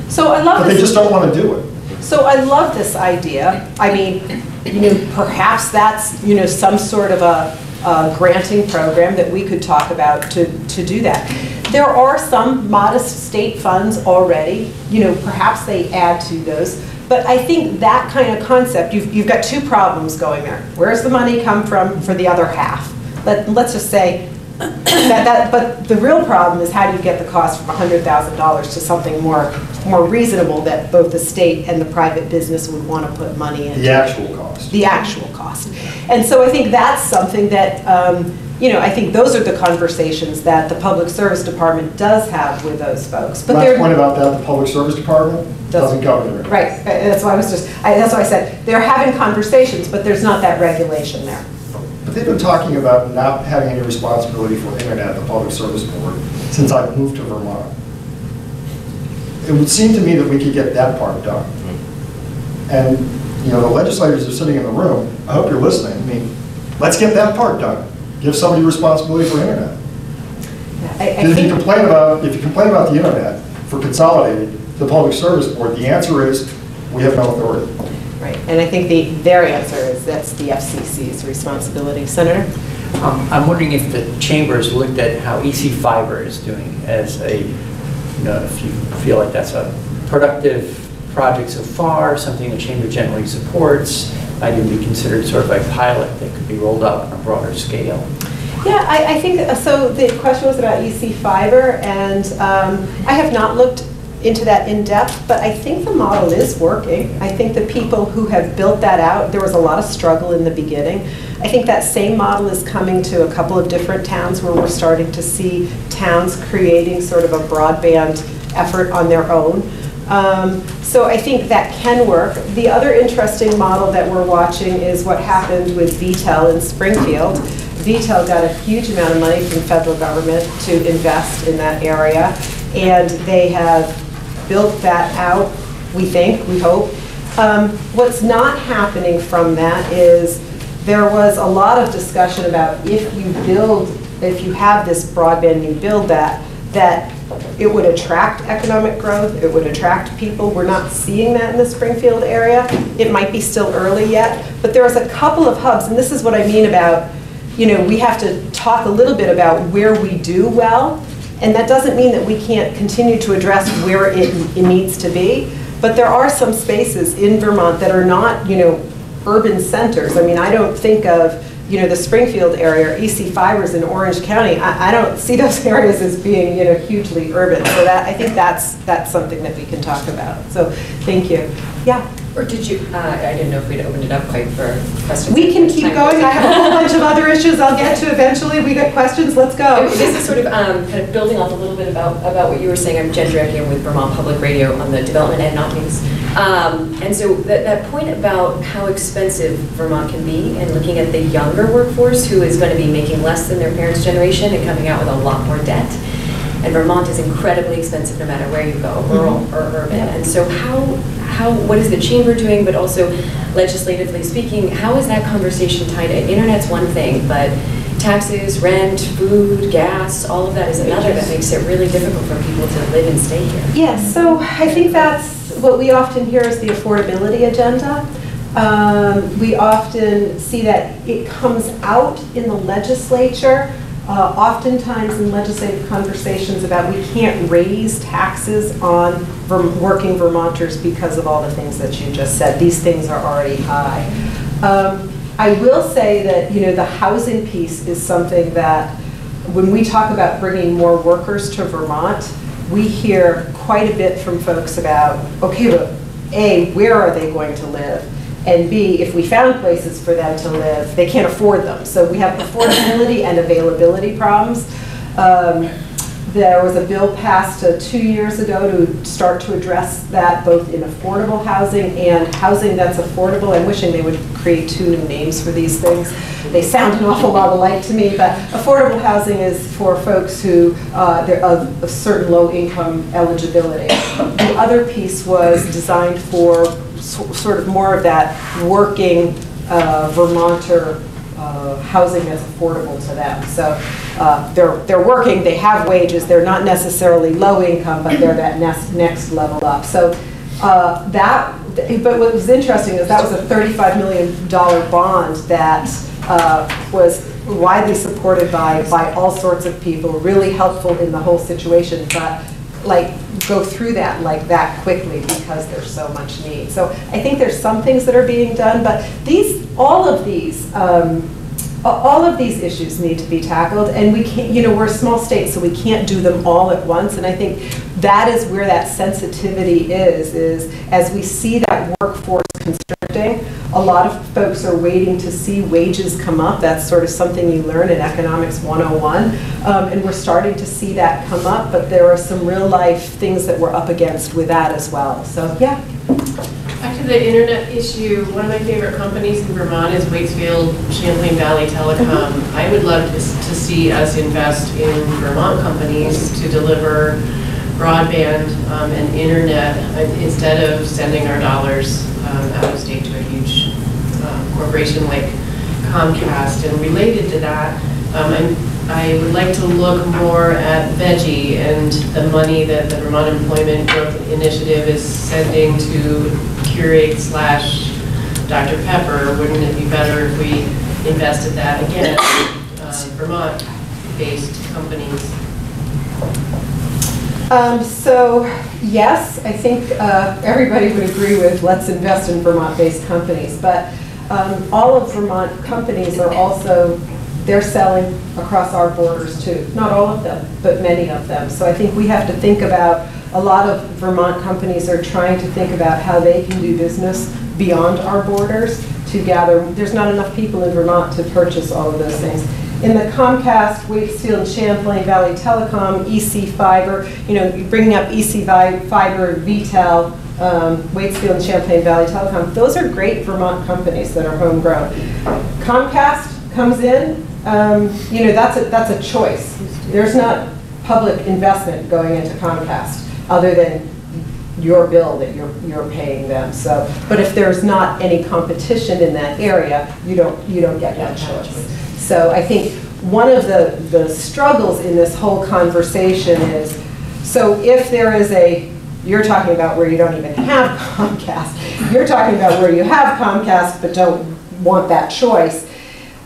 So I love But this. they just don't want to do it. So I love this idea. I mean, you know, perhaps that's, you know, some sort of a, a granting program that we could talk about to, to do that. There are some modest state funds already, you know, perhaps they add to those. But I think that kind of concept, you've, you've got two problems going there. Where's the money come from for the other half? Let, let's just say, that, that, but the real problem is how do you get the cost from $100,000 to something more, more reasonable that both the state and the private business would want to put money in? The actual cost. the actual cost. And so I think that's something that, um, you know, I think those are the conversations that the Public Service Department does have with those folks. But Last point about that, the Public Service Department doesn't govern it. Right, uh, that's why I was just, I- that's why I said, they're having conversations, but there's not that regulation there. They've been talking about not having any responsibility for internet at the Public Service Board since I've moved to Vermont. It would seem to me that we could get that part done. And, you know, the legislators are sitting in the room, I hope you're listening, I mean, let's get that part done. Give somebody responsibility for internet. I- I Because if you complain about, if you complain about the internet for consolidated, the Public Service Board, the answer is, we have no authority. Right, and I think the, their answer is that's the FCC's responsibility. Senator? Um, I'm wondering if the chambers looked at how EC Fiber is doing as a, you know, if you feel like that's a productive project so far, something the chamber generally supports, might even be considered sort of a pilot that could be rolled out on a broader scale. Yeah, I, I think, so the question was about EC Fiber, and um, I have not looked into that in depth, but I think the model is working. I think the people who have built that out, there was a lot of struggle in the beginning. I think that same model is coming to a couple of different towns where we're starting to see towns creating sort of a broadband effort on their own. Um, So I think that can work. The other interesting model that we're watching is what happened with VTEL in Springfield. VTEL got a huge amount of money from federal government to invest in that area, and they have built that out, we think, we hope. Um, What's not happening from that is, there was a lot of discussion about if you build, if you have this broadband, you build that, that it would attract economic growth, it would attract people. We're not seeing that in the Springfield area. It might be still early yet, but there's a couple of hubs, and this is what I mean about, you know, we have to talk a little bit about where we do well, and that doesn't mean that we can't continue to address where it, it needs to be. But there are some spaces in Vermont that are not, you know, urban centers. I mean, I don't think of, you know, the Springfield area, or EC Fibers in Orange County. I, I don't see those areas as being, you know, hugely urban. So that, I think that's, that's something that we can talk about. So, thank you. Yeah, Or did you, uh, I didn't know if we'd opened it up quite for questions. we can keep going. I have a whole bunch of other issues I'll get to eventually. We got questions, let's go. This is sort of um, kind of building off a little bit about, about what you were saying. I'm Jen Drake with Vermont Public Radio on the Development and Not News. Um, And so that, that point about how expensive Vermont can be and looking at the younger workforce who is going to be making less than their parents' generation and coming out with a lot more debt. And Vermont is incredibly expensive no matter where you go, rural or urban. And so how, how, what is the chamber doing, but also legislatively speaking, how is that conversation tied in? Internet's one thing, but taxes, rent, food, gas, all of that is another that makes it really difficult for people to live and stay here. Yes, so I think that's what we often hear is the affordability agenda. Um, We often see that it comes out in the legislature, uh, oftentimes in legislative conversations about we can't raise taxes on Verm- working Vermonters because of all the things that you just said. These things are already high. Um, I will say that, you know, the housing piece is something that, when we talk about bringing more workers to Vermont, we hear quite a bit from folks about, okay, but A, where are they going to live? And B, if we found places for them to live, they can't afford them. So we have affordability and availability problems. Um, There was a bill passed uh, two years ago to start to address that, both in affordable housing and housing that's affordable. I'm wishing they would create two new names for these things. They sound an awful lot alike to me, but affordable housing is for folks who, uh, they're of a certain low-income eligibility. The other piece was designed for sort of more of that working uh, Vermonter uh, housing that's affordable to them. So uh, they're, they're working, they have wages, they're not necessarily low income, but they're that next, next level up. So uh, that, but what was interesting is that was a $35 million bond that uh, was widely supported by, by all sorts of people, really helpful in the whole situation, but like go through that like that quickly because there's so much need. So I think there's some things that are being done, but these, all of these, um, all of these issues need to be tackled, and we can't, you know, we're a small state, so we can't do them all at once, and I think that is where that sensitivity is, is as we see that workforce constricting, a lot of folks are waiting to see wages come up, that's sort of something you learn in Economics 101, um, and we're starting to see that come up, but there are some real-life things that we're up against with that as well, so, yeah. Back to the internet issue, one of my favorite companies in Vermont is Waitsfield Champlain Valley Telecom. I would love to to see us invest in Vermont companies to deliver broadband um, and internet uh, instead of sending our dollars um, out of state to a huge um, corporation like Comcast. And related to that, um, I would like to look more at VEGI and the money that the Vermont Employment Growth Initiative is sending to Keurig slash Dr. Pepper. Wouldn't it be better if we invested that again, um, Vermont-based companies? Um, So, yes, I think uh, everybody would agree with, let's invest in Vermont-based companies, but um, all of Vermont companies are also, they're selling across our borders too. Not all of them, but many of them. So I think we have to think about, a lot of Vermont companies are trying to think about how they can do business beyond our borders to gather, there's not enough people in Vermont to purchase all of those things in the Comcast, Waitsfield, Champlain Valley Telecom, EC Fiber, you know, bringing up EC Fiber, VTEL, um, Waitsfield and Champlain Valley Telecom, those are great Vermont companies that are homegrown. Comcast comes in, um, you know, that's a, that's a choice. There's not public investment going into Comcast, other than your bill that you're, you're paying them, so. But if there's not any competition in that area, you don't, you don't get that choice. So I think one of the, the struggles in this whole conversation is, so if there is a, you're talking about where you don't even have Comcast, you're talking about where you have Comcast but don't want that choice,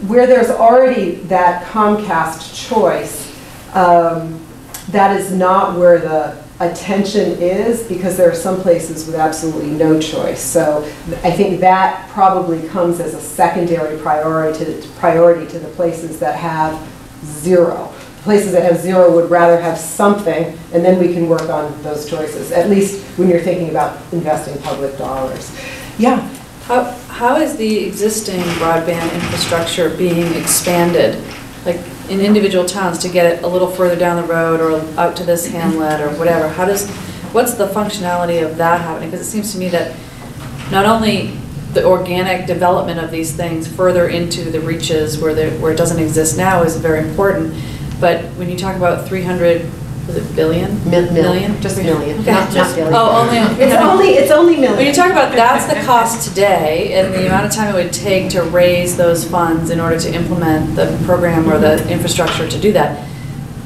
where there's already that Comcast choice, um, that is not where the attention is because there are some places with absolutely no choice. So I think that probably comes as a secondary priority to, priority to the places that have zero. The Places that have zero would rather have something and then we can work on those choices, at least when you're thinking about investing public dollars. Yeah, How, how is the existing broadband infrastructure being expanded? Like in individual towns to get it a little further down the road or out to this hamlet or whatever? How does, what's the functionality of that happening? Because it seems to me that not only the organic development of these things further into the reaches where where it doesn't exist now is very important, but when you talk about 300, was it billion? Mil- mil- Million? just million, Okay, not- not just- billion. Oh, only. it's only, it's only million. When you talk about that's the cost today and the amount of time it would take to raise those funds in order to implement the program or the infrastructure to do that,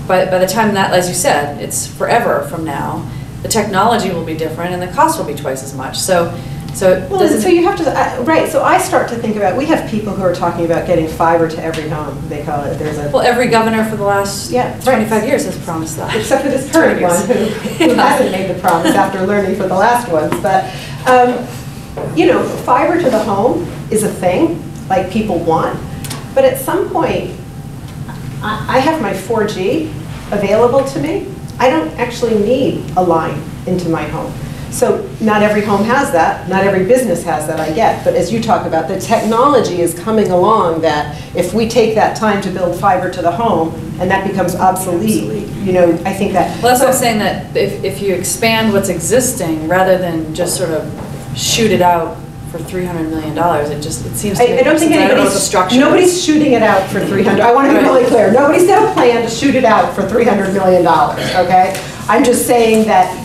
by, by the time that, as you said, it's forever from now, the technology will be different and the cost will be twice as much. So, so Well, so you have to, uh, right, so I start to think about, we have people who are talking about getting fiber to every home, they call it, there's a, well, every governor for the last Yeah, right. 25 years has promised that. except for this current one, who who hasn't made the promise after learning for the last ones, but, um, you know, fiber to the home is a thing, like people want, but at some point, I I have my 4G available to me, I don't actually need a line into my home. So not every home has that, not every business has that, I get. But as you talk about, the technology is coming along that if we take that time to build fiber to the home and that becomes obsolete, you know, I think that. Well, that's what I'm saying, that if, if you expand what's existing, rather than just sort of shoot it out for $300 million, it just, it seems to I I don't think sense. I don't know anybody's, structure nobody's is. shooting it out for 300, I want to be really clear. Nobody's got a plan to shoot it out for $300 million, okay? I'm just saying that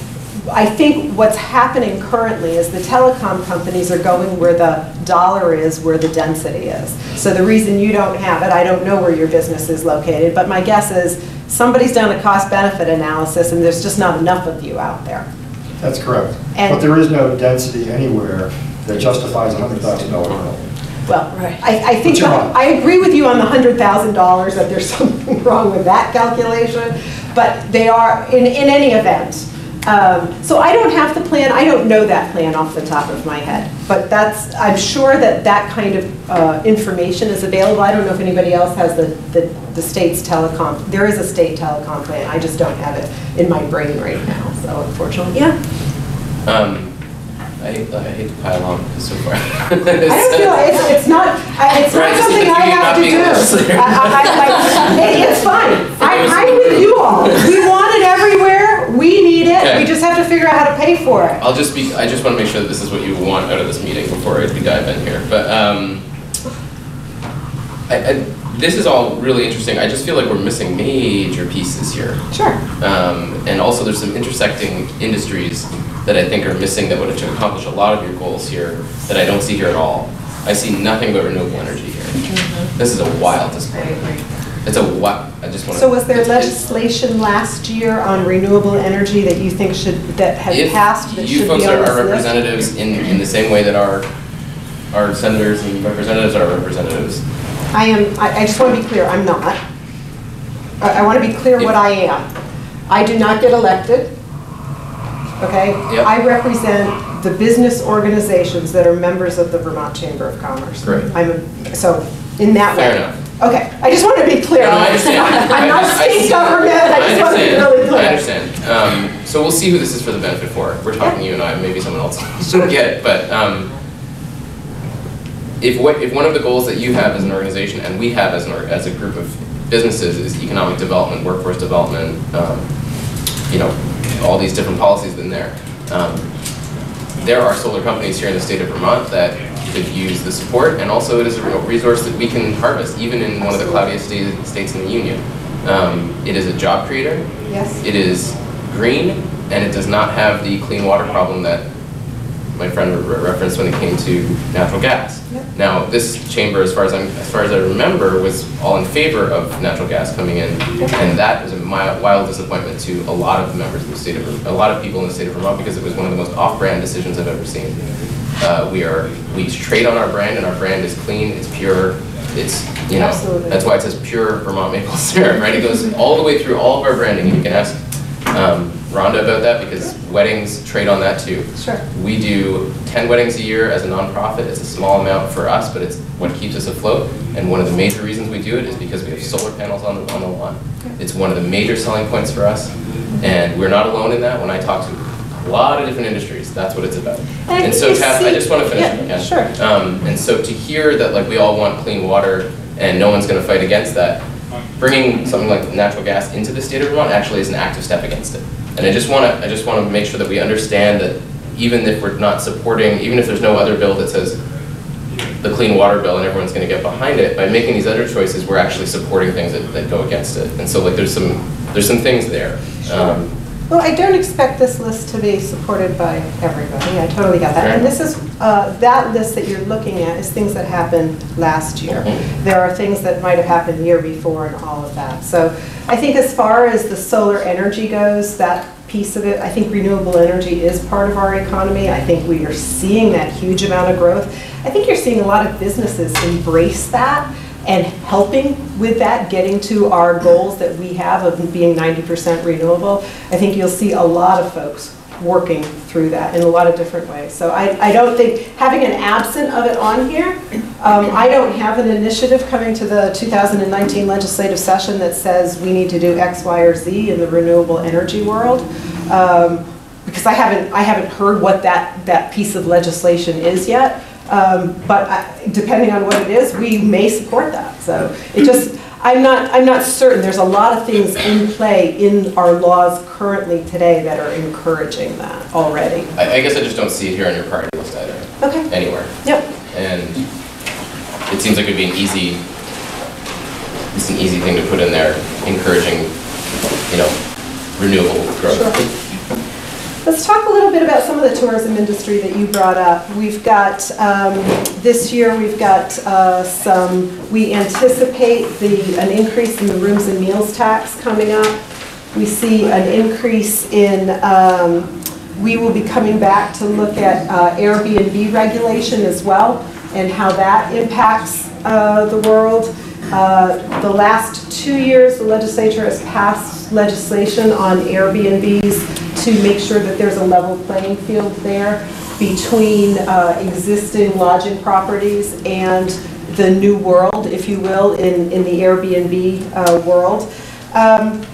I think what's happening currently is the telecom companies are going where the dollar is, where the density is. So the reason you don't have it, I don't know where your business is located, but my guess is somebody's done a cost-benefit analysis and there's just not enough of you out there. That's correct. And- But there is no density anywhere that justifies a $100,000 bill. Well, Right. I, I think, What's? I agree with you on the hundred thousand dollars, that there's something wrong with that calculation, but they are, in, in any event. Um, So I don't have the plan, I don't know that plan off the top of my head, but that's, I'm sure that that kind of uh, information is available. I don't know if anybody else has the, the the state's telecom, there is a state telecom plan, I just don't have it in my brain right now, so unfortunately, yeah. Um, I hate, I hate to pile on because so far. I don't feel, it's, it's not, it's not Right, something I have to do. I- I- I- It's fine. I- I'm with you all. We want. We need it. We just have to figure out how to pay for it. I'll just be, I just want to make sure that this is what you want out of this meeting before I we dive in here. But um, I, I, this is all really interesting. I just feel like we're missing major pieces here. Sure. Um, and also, there's some intersecting industries that I think are missing that would have to accomplish a lot of your goals here that I don't see here at all. I see nothing but renewable energy here. This is a wild display. It's a what? I just want to. So was there legislation last year on renewable energy that you think should, that had If passed that should be on this our list? representatives in, in the same way that our, our senators and representatives are representatives, I am, I, I just want to be clear, I'm not. I, I want to be clear what I am. I do not get elected, okay? Yep. I represent the business organizations that are members of the Vermont Chamber of Commerce. Great. I'm, a- so, in that way. Fair enough. Okay, I just want to be clear. No, no, I understand. I'm not state government, I just want to be really clear. I understand. Um, so we'll see who this is for the benefit for. We're talking you and I, maybe someone else will get it, but, um, if what, if one of the goals that you have as an organization and we have as an, as a group of businesses is economic development, workforce development, um, you know, all these different policies in there. Um, there are solar companies here in the state of Vermont that could use the support, and also it is a real resource that we can harvest, even in one of the cloudiest sta- states in the union. Um, it is a job creator, Yes, it is green, and it does not have the clean water problem that my friend re- referenced when it came to natural gas. Yep. Now, this chamber, as far as I'm, as far as I remember, was all in favor of natural gas coming in, and that was a wild disappointment to a lot of the members of the state of, a lot of people in the state of Vermont, because it was one of the most off-brand decisions I've ever seen. Uh, we are, we trade on our brand, and our brand is clean, it's pure, it's, you know, Absolutely. that's why it says pure Vermont maple syrup, right? It goes all the way through all of our branding, and you can ask um, Rhonda about that, because weddings trade on that too. sure. We do 10 weddings a year as a nonprofit. It's a small amount for us, but it's what keeps us afloat. And one of the major reasons we do it is because we have solar panels on the, on the lawn. It's one of the major selling points for us. And we're not alone in that. When I talk to a lot of different industries, that's what it's about. And And so Tab, I just want to finish yeah, sure. Um, and so to hear that like we all want clean water and no one's going to fight against that, bringing something like natural gas into the state of Vermont actually is an active step against it. And I just want to, I just want to make sure that we understand that even if we're not supporting, even if there's no other bill that says the clean water bill and everyone's going to get behind it, by making these other choices, we're actually supporting things that, that go against it. And so like there's some, there's some things there. Um, Well, I don't expect this list to be supported by everybody, I totally got that. Fair And this is, uh, that list that you're looking at is things that happened last year. Mhm. There are things that might have happened the year before and all of that. So I think as far as the solar energy goes, that piece of it, I think renewable energy is part of our economy. I think we are seeing that huge amount of growth. I think you're seeing a lot of businesses embrace that and helping with that, getting to our goals that we have of being 90% renewable. I think you'll see a lot of folks working through that in a lot of different ways. So I, I don't think, having an absent of it on here, um, I don't have an initiative coming to the 2019 legislative session that says we need to do X, Y, or Z in the renewable energy world. Um, because I haven't, I haven't heard what that, that piece of legislation is yet. Um, But I- depending on what it is, we may support that. So it just, I'm not, I'm not certain. There's a lot of things in play in our laws currently today that are encouraging that already. I, I guess I just don't see it here on your priority list either, Okay, anywhere. yep. And it seems like it'd be an easy, it's an easy thing to put in there, encouraging, you know, renewable growth. Let's talk a little bit about some of the tourism industry that you brought up. We've got, um, this year, we've got uh, some, we anticipate the, an increase in the rooms and meals tax coming up. We see an increase in, um, we will be coming back to look at uh, Airbnb regulation as well, and how that impacts uh, the world. Uh, The last two years, the legislature has passed legislation on Airbnbs to make sure that there's a level playing field there between uh, existing lodging properties and the new world, if you will, in, in the Airbnb uh, world. Um,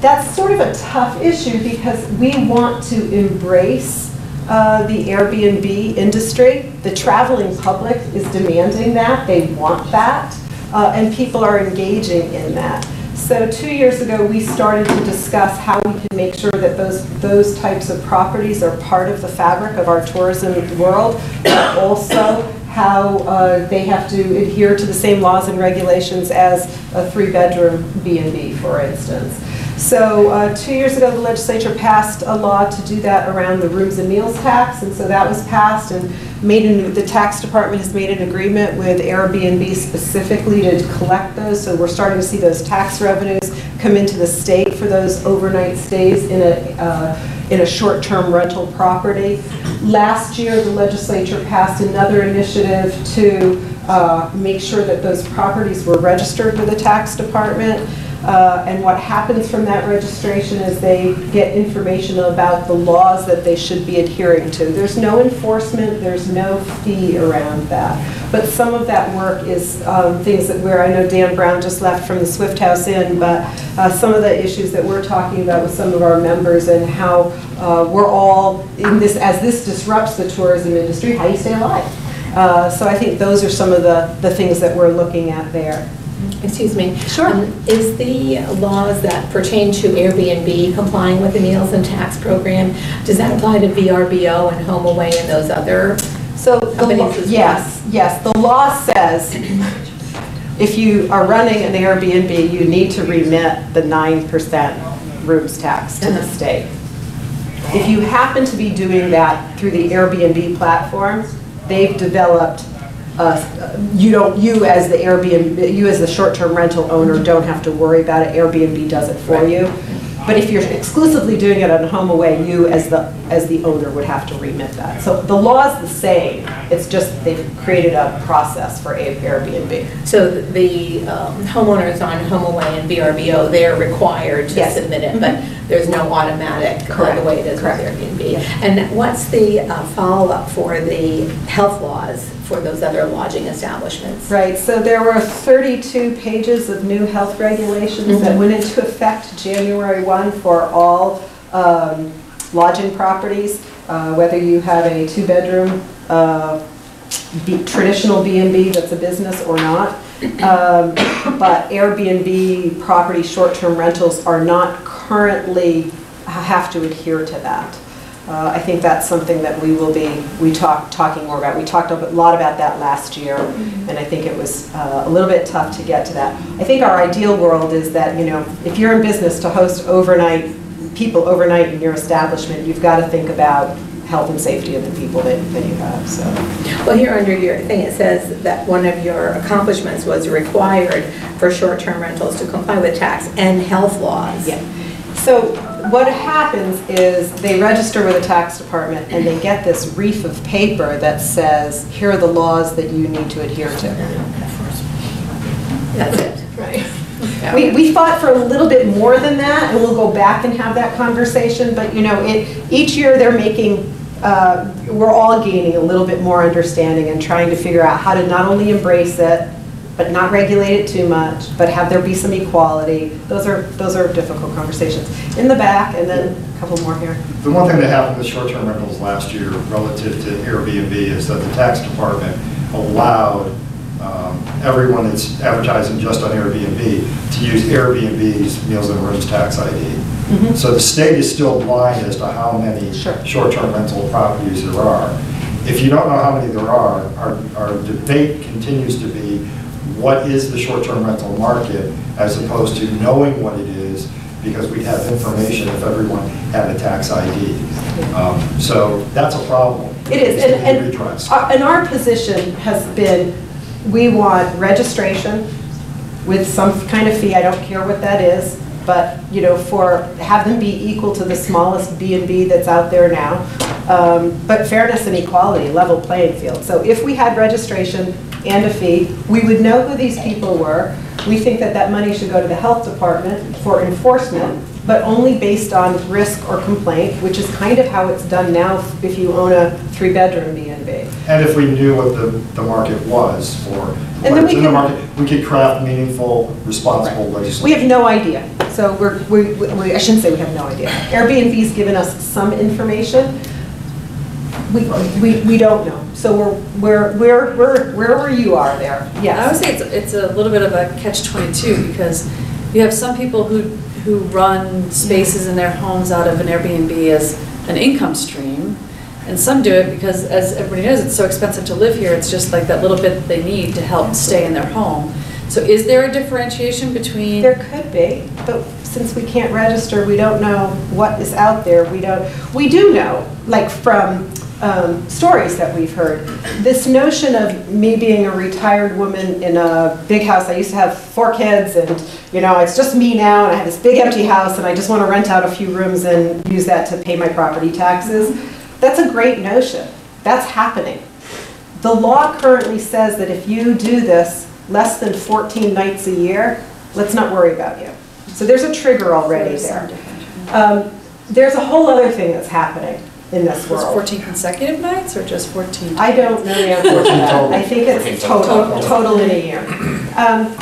That's sort of a tough issue because we want to embrace uh, the Airbnb industry. The traveling public is demanding that, they want that, uh, and people are engaging in that. So two years ago, we started to discuss how we can make sure that those, those types of properties are part of the fabric of our tourism world, but also how uh, they have to adhere to the same laws and regulations as a three-bedroom B and B, for instance. So uh, two years ago, the legislature passed a law to do that around the rooms and meals tax, and so that was passed and made, an- the tax department has made an agreement with Airbnb specifically to collect those, so we're starting to see those tax revenues come into the state for those overnight stays in a, uh, in a short-term rental property. Last year, the legislature passed another initiative to uh, make sure that those properties were registered with the tax department. Uh, And what happens from that registration is they get information about the laws that they should be adhering to. There's no enforcement, there's no fee around that. But some of that work is um, things that where, I know Dan Brown just left from the Swift House Inn, but uh, some of the issues that we're talking about with some of our members and how uh, we're all in this, as this disrupts the tourism industry, how do you stay alive? Uh, So I think those are some of the, the things that we're looking at there. Excuse me. Sure. Um, Is the laws that pertain to Airbnb complying with the meals and tax program, does that apply to VRBO and HomeAway and those other? So, the Companies as well. yes, yes, the law says if you are running an Airbnb, you need to remit the 9% rooms tax to the Uh-huh. state. If you happen to be doing that through the Airbnb platform, they've developed, uh, you don't, you as the Airbnb, you as the short-term rental owner don't have to worry about it, Airbnb does it for you. But if you're exclusively doing it on HomeAway, you as the, as the owner would have to remit that. So the law is the same, it's just they've created a process for Airbnb. So the um, homeowners on HomeAway and VRBO, they're required to Yes. Submit it, but there's no automatic, uh, the way it is with Correct. Airbnb. And what's the uh, follow-up for the health laws for those other lodging establishments? Right, so there were 32 pages of new health regulations that went into effect January 1 for all um, lodging properties, uh, whether you have a two-bedroom, uh, B- traditional B and B that's a business or not. Um, But Airbnb property short-term rentals are not currently, have to adhere to that. Uh, I think that's something that we will be, we talk, talking more about. We talked a lot about that last year, and I think it was uh, a little bit tough to get to that. I think our ideal world is that, you know, if you're in business to host overnight, people overnight in your establishment, you've got to think about health and safety of the people that that you have, so. Well, here under your thing, it says that one of your accomplishments was required for short-term rentals to comply with tax and health laws. Yeah. So what happens is they register with the tax department and they get this reef of paper that says, here are the laws that you need to adhere to. That's it. Right. We, we fought for a little bit more than that, and we'll go back and have that conversation, but, you know, it, each year they're making, uh, we're all gaining a little bit more understanding and trying to figure out how to not only embrace it, but not regulate it too much, but have there be some equality. Those are, those are difficult conversations. In the back, and then a couple more here. The one thing that happened with short-term rentals last year relative to Airbnb is that the tax department allowed um, everyone that's advertising just on Airbnb to use Airbnb's Meals and Rooms Tax ID. So the state is still blind as to how many Sure. short-term rental properties there are. If you don't know how many there are, our, our debate continues to be, what is the short-term rental market as opposed to knowing what it is, because we'd have information if everyone had a tax ID. Um, So that's a problem. It is, and, and, our- and our position has been, we want registration with some kind of fee, I don't care what that is, but, you know, for, have them be equal to the smallest B and B that's out there now. Um, But fairness and equality, level playing field. So if we had registration and a fee, we would know who these people were. We think that that money should go to the health department for enforcement, but only based on risk or complaint, which is kind of how it's done now if you own a three-bedroom B and if we knew what the, the market was for, And then we in the market, we could craft meaningful, responsible We legislation. We have no idea. So we're, we, we- I shouldn't say we have no idea. Airbnb's given us some information. We, we, we don't know. So we're, we're, we're, we're, wherever you are there, Yeah. I would say it's, it's a little bit of a catch-22, because you have some people who, who run spaces in their homes out of an Airbnb as an income stream, and some do it because, as everybody knows, it's so expensive to live here, it's just like that little bit that they need to help stay in their home. So is there a differentiation between? There could be, but since we can't register, we don't know what is out there. We don't, we do know, like from um, stories that we've heard, this notion of me being a retired woman in a big house, I used to have four kids and, you know, it's just me now and I have this big empty house and I just want to rent out a few rooms and use that to pay my property taxes. That's a great notion. That's happening. The law currently says that if you do this less than 14 nights a year, let's not worry about you. So there's a trigger already there. Um, There's a whole other thing that's happening in this Was world. 14 consecutive nights, or just 14? I don't know the answer to that. I think it's total, total. total in a year. Um,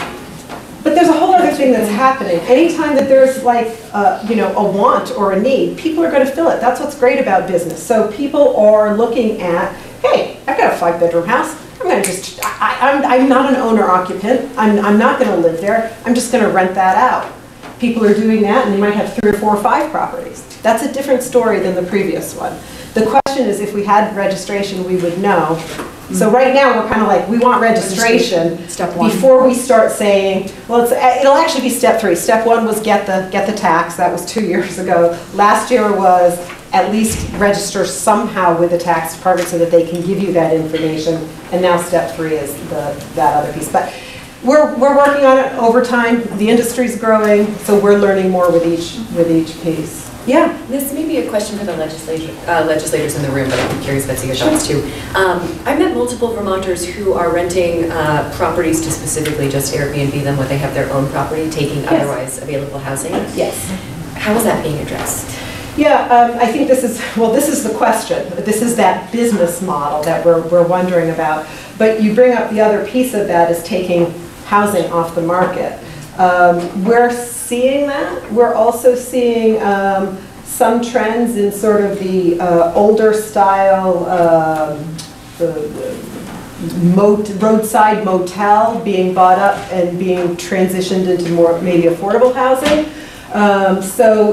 But there's a whole other thing that's happening. Anytime that there's like, uh, you know, a want or a need, people are going to fill it. That's what's great about business. So people are looking at, hey, I've got a five-bedroom house. I'm going to just, I, I'm, I'm not an owner occupant. I'm, I'm not going to live there. I'm just going to rent that out. People are doing that and they might have three or four or five properties. That's a different story than the previous one. The question is if we had registration, we would know. So mm-hmm. right now, we're kind of like, we want registration. Step one. Before we start saying, well, it's, eh, it'll actually be step three. Step one was get the, get the tax, that was two years ago. Last year was at least register somehow with the tax department so that they can give you that information. And now step three is the, that other piece. But we're, we're working on it over time. The industry's growing, so we're learning more with each, with each piece. Yeah, This may be a question for the legislature, uh, legislators in the room, but I'm curious, Betsy, your thoughts too. Um, I've met multiple Vermonters who are renting uh, properties to specifically just Airbnb them when they have their own property, taking Yes. otherwise available housing. yes. How is that being addressed? Yeah, um, I think this is, well, this is the question. This is that business model that we're, we're wondering about. But you bring up the other piece of that is taking housing off the market. Um, We're seeing that. We're also seeing um, some trends in sort of the uh, older style, um, the- mot- roadside motel being bought up and being transitioned into more maybe affordable housing. Um, So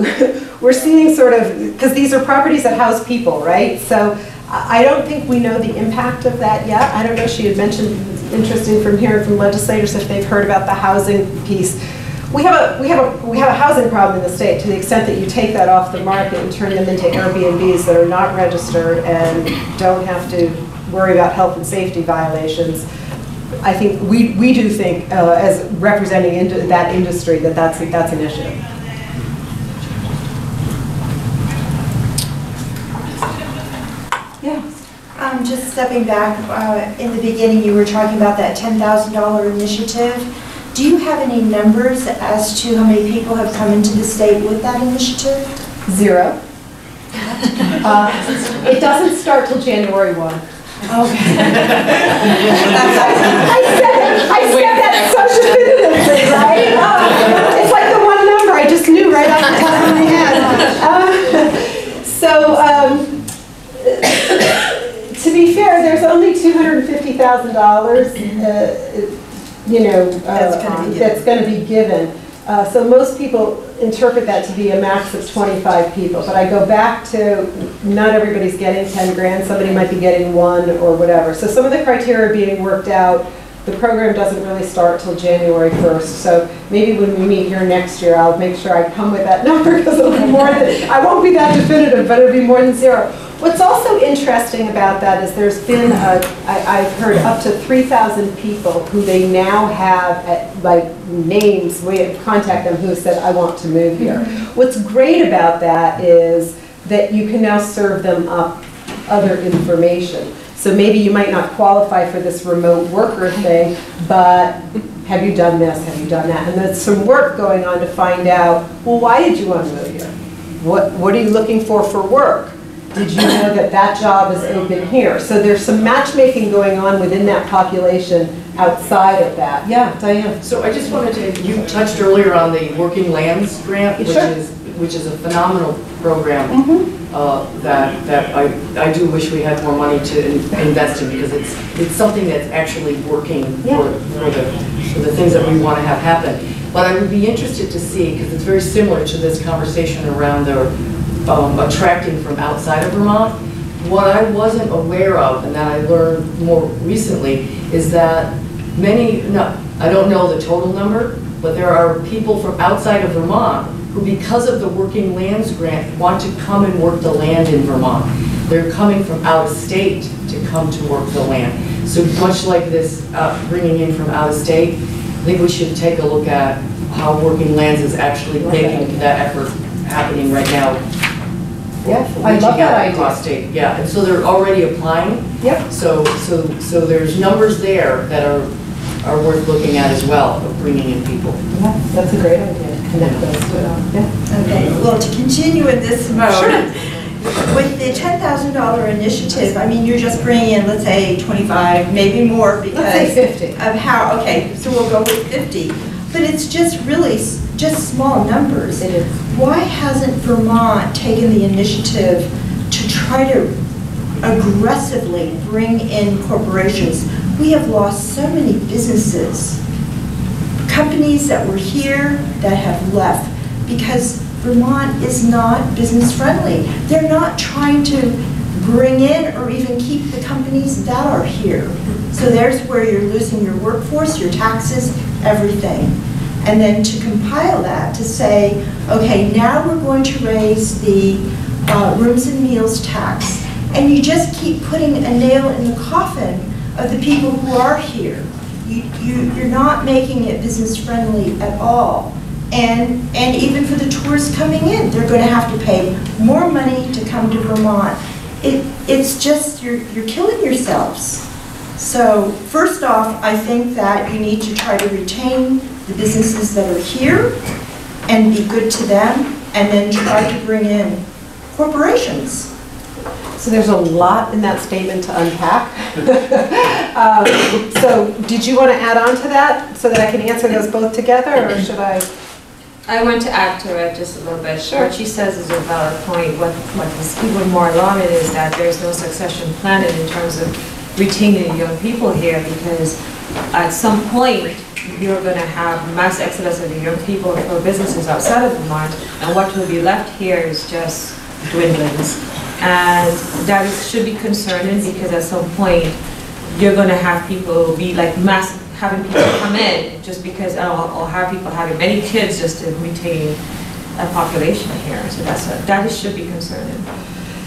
we're seeing sort of, because these are properties that house people, right? So I don't think we know the impact of that yet. I don't know, she had mentioned, interesting from hearing from legislators if they've heard about the housing piece. We have a, we have a, we have a housing problem in the state to the extent that you take that off the market and turn them into Airbnbs that are not registered and don't have to worry about health and safety violations. I think, we, we do think, uh, as representing into that industry, that that's, that's an issue. Just stepping back. Uh, in the beginning, you were talking about that $10,000 initiative. Do you have any numbers as to how many people have come into the state with that initiative? Zero. uh, it doesn't start till January 1. Okay. I said, I said that social minimum, right? Uh, it's like the one number I just knew right off the top of my head. Uh, so, um, gonna be fair, there's only $250,000, you know, that's going to be given. Uh, So most people interpret that to be a max of 25 people, but I go back to, not everybody's getting 10 grand, somebody might be getting one or whatever. So some of the criteria are being worked out. The program doesn't really start till January 1st, so maybe when we meet here next year, I'll make sure I come with that number, because it'll be more than, I won't be that definitive, but it'll be more than zero. What's also interesting about that is there's been, a- I- I've heard up to 3,000 people who they now have, at, like, names, we have contact them who said, I want to move here. Mm-hmm. What's great about that is that you can now serve them up other information. So maybe you might not qualify for this remote worker thing, but have you done this, have you done that? And there's some work going on to find out, well, why did you want to move here? What, what are you looking for for work? Did you know that that job is open here? So there's some matchmaking going on within that population outside of that. Yeah, Diane? So I just wanted to, you touched earlier on the Working Lands Grant, which Sure. is, which is a phenomenal program Mm-hmm. uh, that, that I, I do wish we had more money to in- invest in because it's, it's something that's actually working Yeah. for, for the, for the things that we want to have happen. But I would be interested to see, because it's very similar to this conversation around the um, attracting from outside of Vermont. What I wasn't aware of, and that I learned more recently, is that many, no, I don't know the total number, but there are people from outside of Vermont who, because of the Working Lands Grant, want to come and work the land in Vermont. They're coming from out of state to come to work the land. So much like this, uh, bringing in from out of state, I think we should take a look at how Working Lands is actually making that effort happening right now. Yeah, I love that out idea. Across state, yeah, and so they're already applying. Yep. So, so, so there's numbers there that are, are worth looking at as well, of bringing in people. Yeah, that's a great idea, connect those two, yeah. Okay, well, to continue in this mode. Sure. With the $10,000 initiative, I mean, you're just bringing in, let's say, 25, maybe more because. Let's say 50. Of how, okay, so we'll go with 50. But it's just really, s- just small numbers. It is. Why hasn't Vermont taken the initiative to try to aggressively bring in corporations? We have lost so many businesses, companies that were here that have left because Vermont is not business friendly. They're not trying to bring in or even keep the companies that are here. So there's where you're losing your workforce, your taxes, everything. And then to compile that, to say, okay, now we're going to raise the uh, rooms and meals tax, and you just keep putting a nail in the coffin of the people who are here. You, you, you're not making it business friendly at all. And, and even for the tourists coming in, they're gonna have to pay more money to come to Vermont. It, it's just, you're, you're killing yourselves. So first off, I think that you need to try to retain the businesses that are here and be good to them, and then try to bring in corporations. So there's a lot in that statement to unpack. Um, So did you want to add on to that so that I can answer those both together, or should I? I want to add to it just a little bit. Sure. What she says is a valid point. What, what is even more alarming is that there's no succession planning in terms of retaining young people here because at some point, you're going to have mass exodus of the young people for businesses outside of Vermont, and what will be left here is just dwindlings. And that is, should be concerning because at some point, you're going to have people be like mass, having people come in just because, or or have people having many kids just to retain a population here. So that's, a- that is- should be concerning.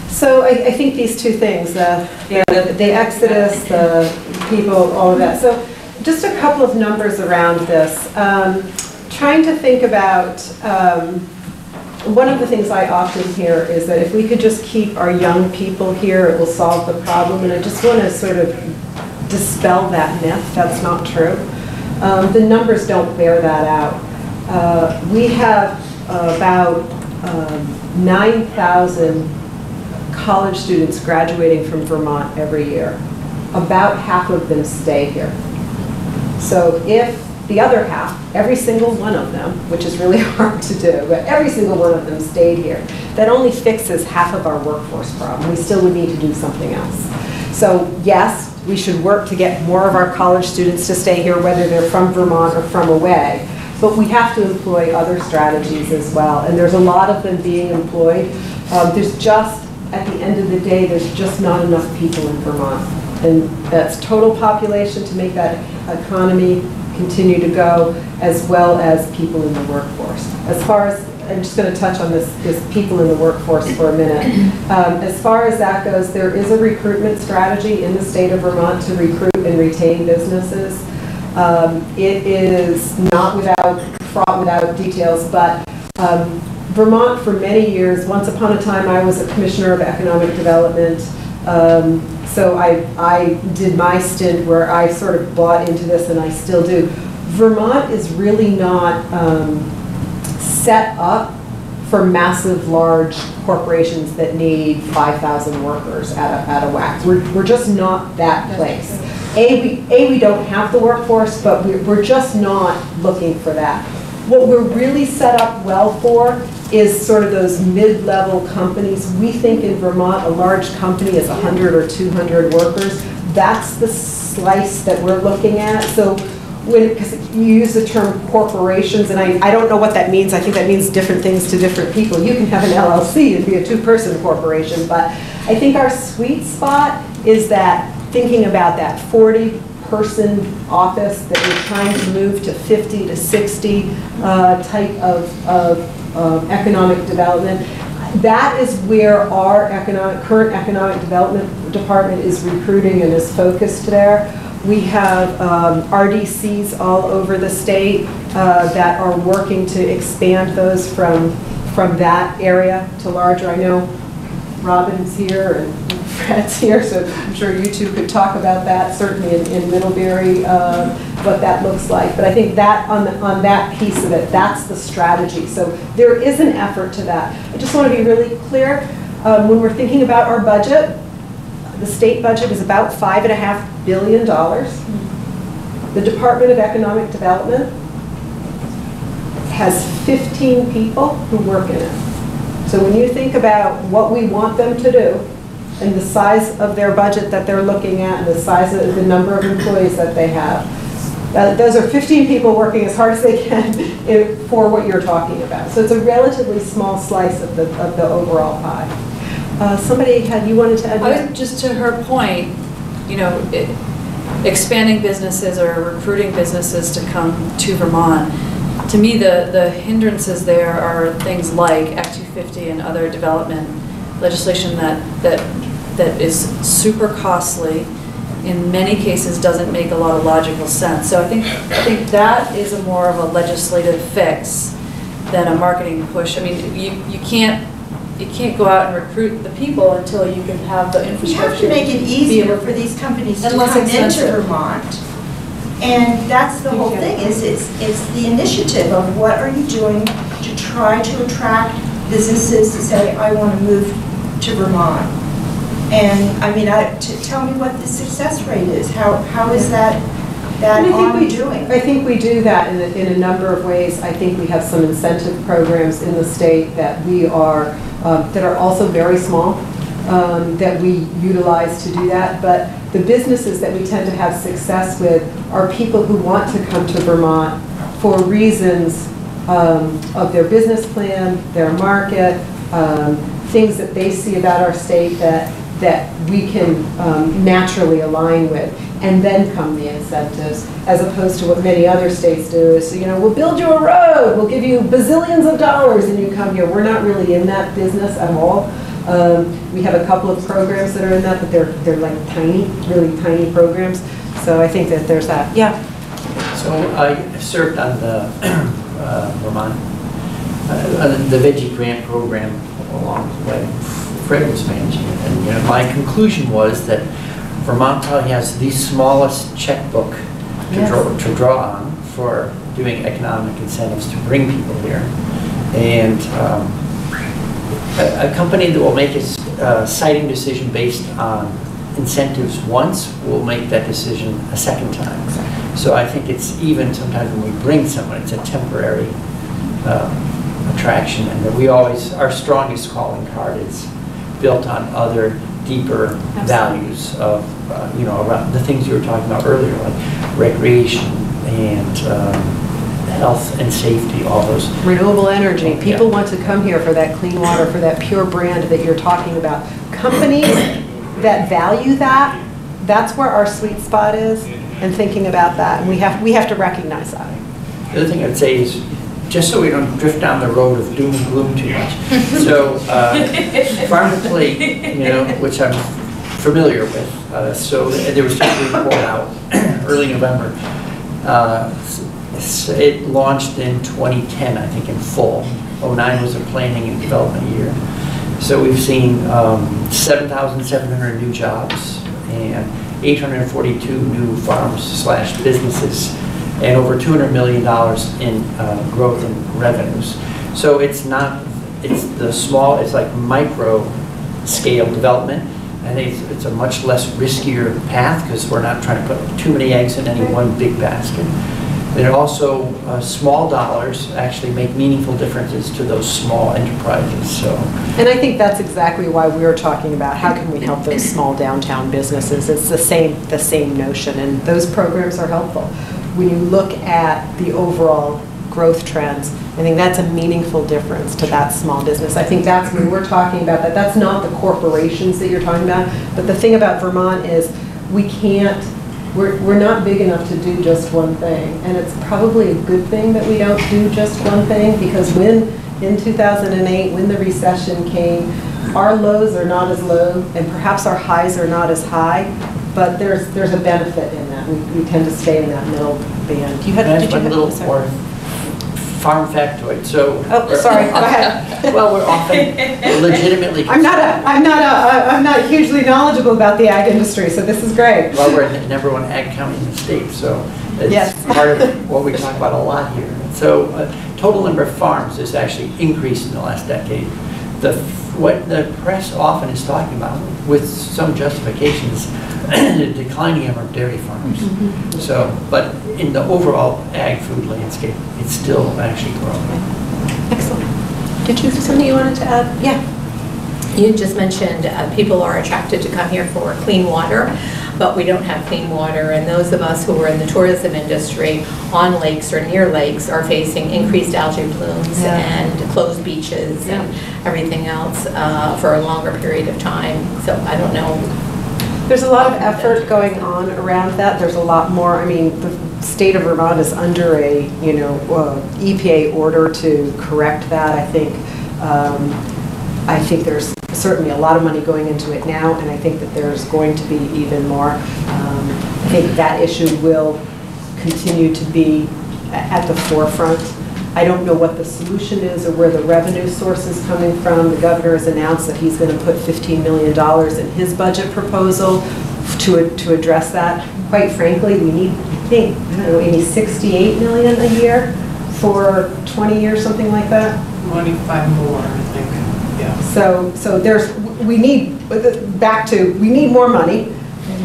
So I, I think these two things, the, Yeah, the- the exodus, the people, all of that. So just a couple of numbers around this. Um, Trying to think about, um, one of the things I often hear is that if we could just keep our young people here, it will solve the problem. And I just want to sort of dispel that myth. That's not true. Um, The numbers don't bear that out. Uh, We have about um, 9,000 college students graduating from Vermont every year. About half of them stay here. So if the other half, every single one of them, which is really hard to do, but every single one of them stayed here, that only fixes half of our workforce problem. We still would need to do something else. So yes, we should work to get more of our college students to stay here, whether they're from Vermont or from away. But we have to employ other strategies as well, and there's a lot of them being employed. Um, There's just, at the end of the day, there's just not enough people in Vermont. And that's total population to make that economy continue to go, as well as people in the workforce. As far as, I'm just going to touch on this, this people in the workforce for a minute. Um, As far as that goes, there is a recruitment strategy in the state of Vermont to recruit and retain businesses. Um, It is not without, fraught without details, but um, Vermont for many years, once upon a time, I was a commissioner of economic development. Um, So I, I did my stint where I sort of bought into this and I still do. Vermont is really not um, set up for massive, large corporations that need 5,000 workers at a, at a whack. We're, we're just not that place. A, we, A, we don't have the workforce, but we're, we're just not looking for that. What we're really set up well for is sort of those mid-level companies. We think in Vermont, a large company is 100 or 200 workers. That's the slice that we're looking at. So when, because you use the term corporations, and I, I don't know what that means. I think that means different things to different people. You can have an LLC and be a two-person corporation, but I think our sweet spot is that, thinking about that 40-person office that we're trying to move to 50 to 60 uh, type of, of um, economic development. That is where our economic, current economic development department is recruiting and is focused there. We have um, RDCs all over the state uh, that are working to expand those from, from that area to larger. I know Robin's here and Fred's here, so I'm sure you two could talk about that, certainly in, in Middlebury, uh, what that looks like. But I think that, on, the, on that piece of it, that's the strategy. So there is an effort to that. I just want to be really clear, um, when we're thinking about our budget, the state budget is about five and a half billion dollars. The Department of Economic Development has 15 people who work in it. So when you think about what we want them to do, and the size of their budget that they're looking at, and the size of the number of employees that they have, uh, those are 15 people working as hard as they can for what you're talking about. So it's a relatively small slice of the, of the overall pie. Uh, Somebody had, you wanted to add? I was, just to her point, you know, it- expanding businesses or recruiting businesses to come to Vermont, to me, the, the hindrances there are things like Act 250 and other development legislation that, that, that is super costly, in many cases doesn't make a lot of logical sense. So I think, I think that is a more of a legislative fix than a marketing push. I mean, you, you can't, you can't go out and recruit the people until you can have the We infrastructure. have to make it easier able- for these companies to And less come into. Vermont. And that's the whole thing, is it's, it's the initiative of what are you doing to try to attract businesses to say, I want to move to Vermont. And, I mean, I, tell me what the success rate is, how, how is that, that I think on we doing? I think we do that in, a- in a number of ways. I think we have some incentive programs in the state that we are, um, that are also very small, um, that we utilize to do that. But the businesses that we tend to have success with are people who want to come to Vermont for reasons um, of their business plan, their market, um, things that they see about our state that, that we can um, naturally align with. And then come the incentives, as opposed to what many other states do is, you know, we'll build you a road, we'll give you bazillions of dollars and you come here. We're not really in that business at all. Um, We have a couple of programs that are in that, but they're, they're like tiny, really tiny programs. So I think that there's that. Yeah. So I served on the uh, Vermont, uh, the VEGI Grant Program along the way. Fred was managing it, and, you know, my conclusion was that Vermont probably has the smallest checkbook to draw, to draw on for doing economic incentives to bring people here. And um, a a company that will make a s- uh, siting decision based on incentives once will make that decision a second time. So I think it's even sometimes when we bring someone, it's a temporary um, attraction, and that we always, our strongest calling card is built on other deeper values of, uh, you know, around the things you were talking about earlier, like recreation and um, health and safety, all those. Renewable energy, people Yeah. want to come here for that clean water, for that pure brand that you're talking about. Companies that value that, that's where our sweet spot is, and thinking about that, and we have, we have to recognize that. The other thing I'd say is, just so we don't drift down the road of doom and gloom too much. So, uh, farm to plate, you know, which I'm familiar with. Uh, So there was just a report out early November. Uh, It launched in 2010, I think, in full. '09 was a planning and development year. So we've seen um, 7,700 new jobs and 842 new farms slash businesses and over $200 million in uh, growth in revenues. So it's not, it's the small, it's like micro scale development. I think it's- it's a much less riskier path because we're not trying to put too many eggs in any one big basket. And it also, uh, small dollars actually make meaningful differences to those small enterprises, so. And I think that's exactly why we were talking about how can we help those small downtown businesses? It's the same, the same notion, and those programs are helpful. When you look at the overall growth trends, I think that's a meaningful difference to that small business. I think that's when we're talking about that, that's not the corporations that you're talking about, but the thing about Vermont is, we can't, we're, we're not big enough to do just one thing. And it's probably a good thing that we don't do just one thing, because when, in 2008, when the recession came, our lows are not as low, and perhaps our highs are not as high, but there's, there's a benefit in that. We, we tend to stay in that middle band. You had, Can I did ask you one have? little sorry. more farm factoid? So. Oh, sorry, go ahead. Well, we're often legitimately. I'm not a, I'm not a, I'm not hugely knowledgeable about the ag industry, so this is great. Well, we're the number one ag county in the state, so Yes. it's part of what we talk about a lot here. So uh, total number of farms has actually increased in the last decade. The, what the press often is talking about, with some justifications, the declining number of dairy farms. So, but in the overall ag food landscape, it's still actually growing. Excellent. Did you have something you wanted to add? Yeah. You just mentioned uh, people are attracted to come here for clean water, but we don't have clean water, and those of us who are in the tourism industry on lakes or near lakes are facing increased algae blooms Yeah. and closed beaches and everything else uh, for a longer period of time. So I don't know. There's a lot of effort going on around that. There's a lot more, I mean, the state of Vermont is under a, you know, uh, EPA order to correct that, I think. Um, I think there's certainly a lot of money going into it now, and I think that there's going to be even more. Um, I think that issue will continue to be at the forefront. I don't know what the solution is or where the revenue source is coming from. The governor has announced that he's going to put $15 million in his budget proposal to, to address that. Quite frankly, we need, I think, I don't know, maybe 68 million a year for 20 years, something like that. 25 more, I think, yeah. So, so there's, we need, back to, we need more money.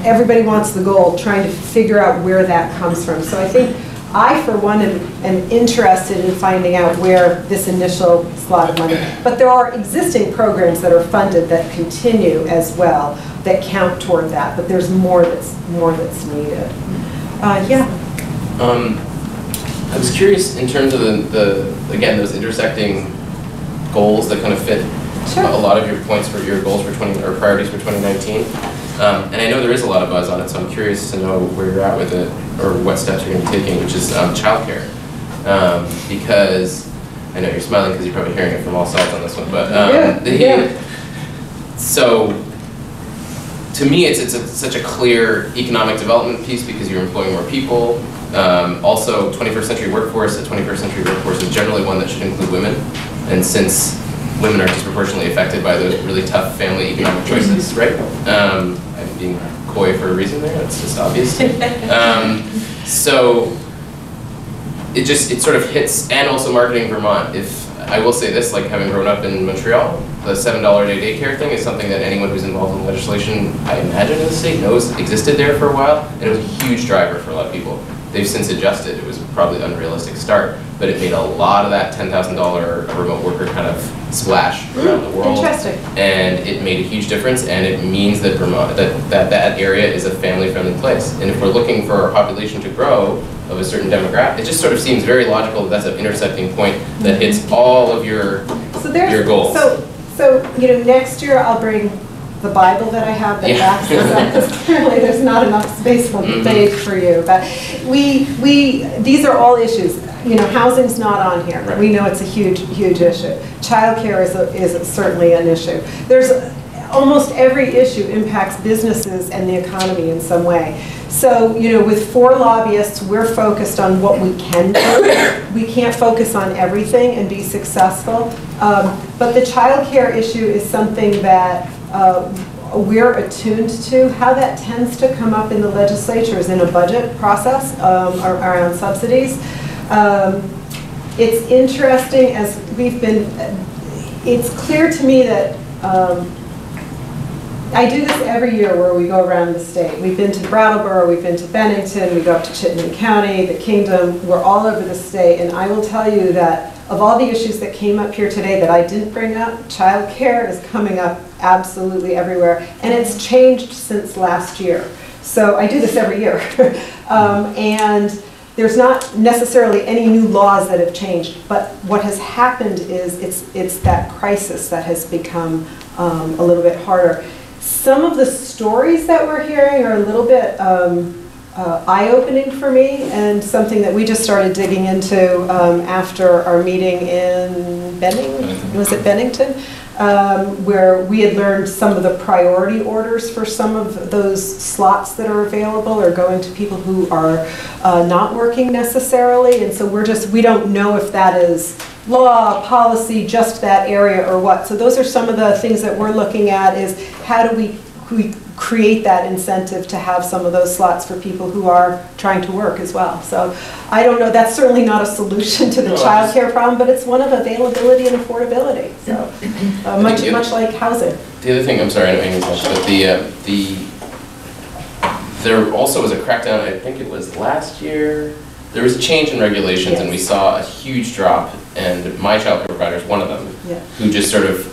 Everybody wants the goal, trying to figure out where that comes from. So I think, I, for one, am, am interested in finding out where this initial slot of money, but there are existing programs that are funded that continue as well, that count toward that, but there's more that's, more that's needed. Uh, yeah, Um, I was curious in terms of the, the, again, those intersecting goals that kind of fit Sure. a lot of your points for your goals for 20, or priorities for 2019. Um, and I know there is a lot of buzz on it, so I'm curious to know where you're at with it, or what steps you're going to be taking, which is um, childcare. Um, because I know you're smiling because you're probably hearing it from all sides on this one, but um, Yeah, the, yeah. so to me, it's, it's a, such a clear economic development piece because you're employing more people. Um, also, 21st century workforce, a 21st century workforce is generally one that should include women. And since women are disproportionately affected by those really tough family economic choices, right? Um, I'm being coy for a reason there, that's just obvious. Um, so it just, it sort of hits, and also marketing Vermont. If, I will say this, like having grown up in Montreal, the seven dollar a day daycare thing is something that anyone who's involved in legislation, I imagine in the state, knows existed there for a while, and it was a huge driver for a lot of people. They've since adjusted, it was probably an unrealistic start, but it made a lot of that ten thousand dollar remote worker kind of splash around the world. Interesting. And it made a huge difference, and it means that Vermont, that, that that area is a family-friendly place. And if we're looking for our population to grow of a certain demographic, it just sort of seems very logical that that's an intersecting point that hits all of your, So there's, your goals. so, so, you know, next year I'll bring the Bible that I have that Yeah. backs this up, because clearly there's not enough space on the page for you. But we, we, these are all issues. You know, housing's not on here. Right. We know it's a huge, huge issue. Childcare is, a- is certainly an issue. There's, almost every issue impacts businesses and the economy in some way. So, you know, with four lobbyists, we're focused on what we can do. We can't focus on everything and be successful. Um, But the childcare issue is something that uh, we're attuned to. How that tends to come up in the legislature is in a budget process um, around subsidies. Um, It's interesting as we've been, it's clear to me that um, I do this every year where we go around the state. We've been to Brattleboro, we've been to Bennington, we go up to Chittenden County, the Kingdom, we're all over the state. And I will tell you that of all the issues that came up here today that I didn't bring up, childcare is coming up absolutely everywhere. And it's changed since last year. So I do this every year. Um, And there's not necessarily any new laws that have changed, but what has happened is it's, it's that crisis that has become um, a little bit harder. Some of the stories that we're hearing are a little bit um, uh, eye-opening for me and something that we just started digging into um, after our meeting in Benning, was it Bennington? Um, Where we had learned some of the priority orders for some of those slots that are available are going to people who are uh, not working necessarily. And so we're just, we don't know if that is law, policy, just that area or what. So those are some of the things that we're looking at is how do we, we create that incentive to have some of those slots for people who are trying to work as well. So I don't know, that's certainly not a solution to the No, I just- childcare problem, but it's one of availability and affordability, so, uh, much, you- much like housing. The other thing, I'm sorry, I know Amy's mentioned, but the, uh, the, there also was a crackdown, I think it was last year, there was a change in regulations and we saw a huge drop and my childcare provider is one of them, Yeah. who just sort of,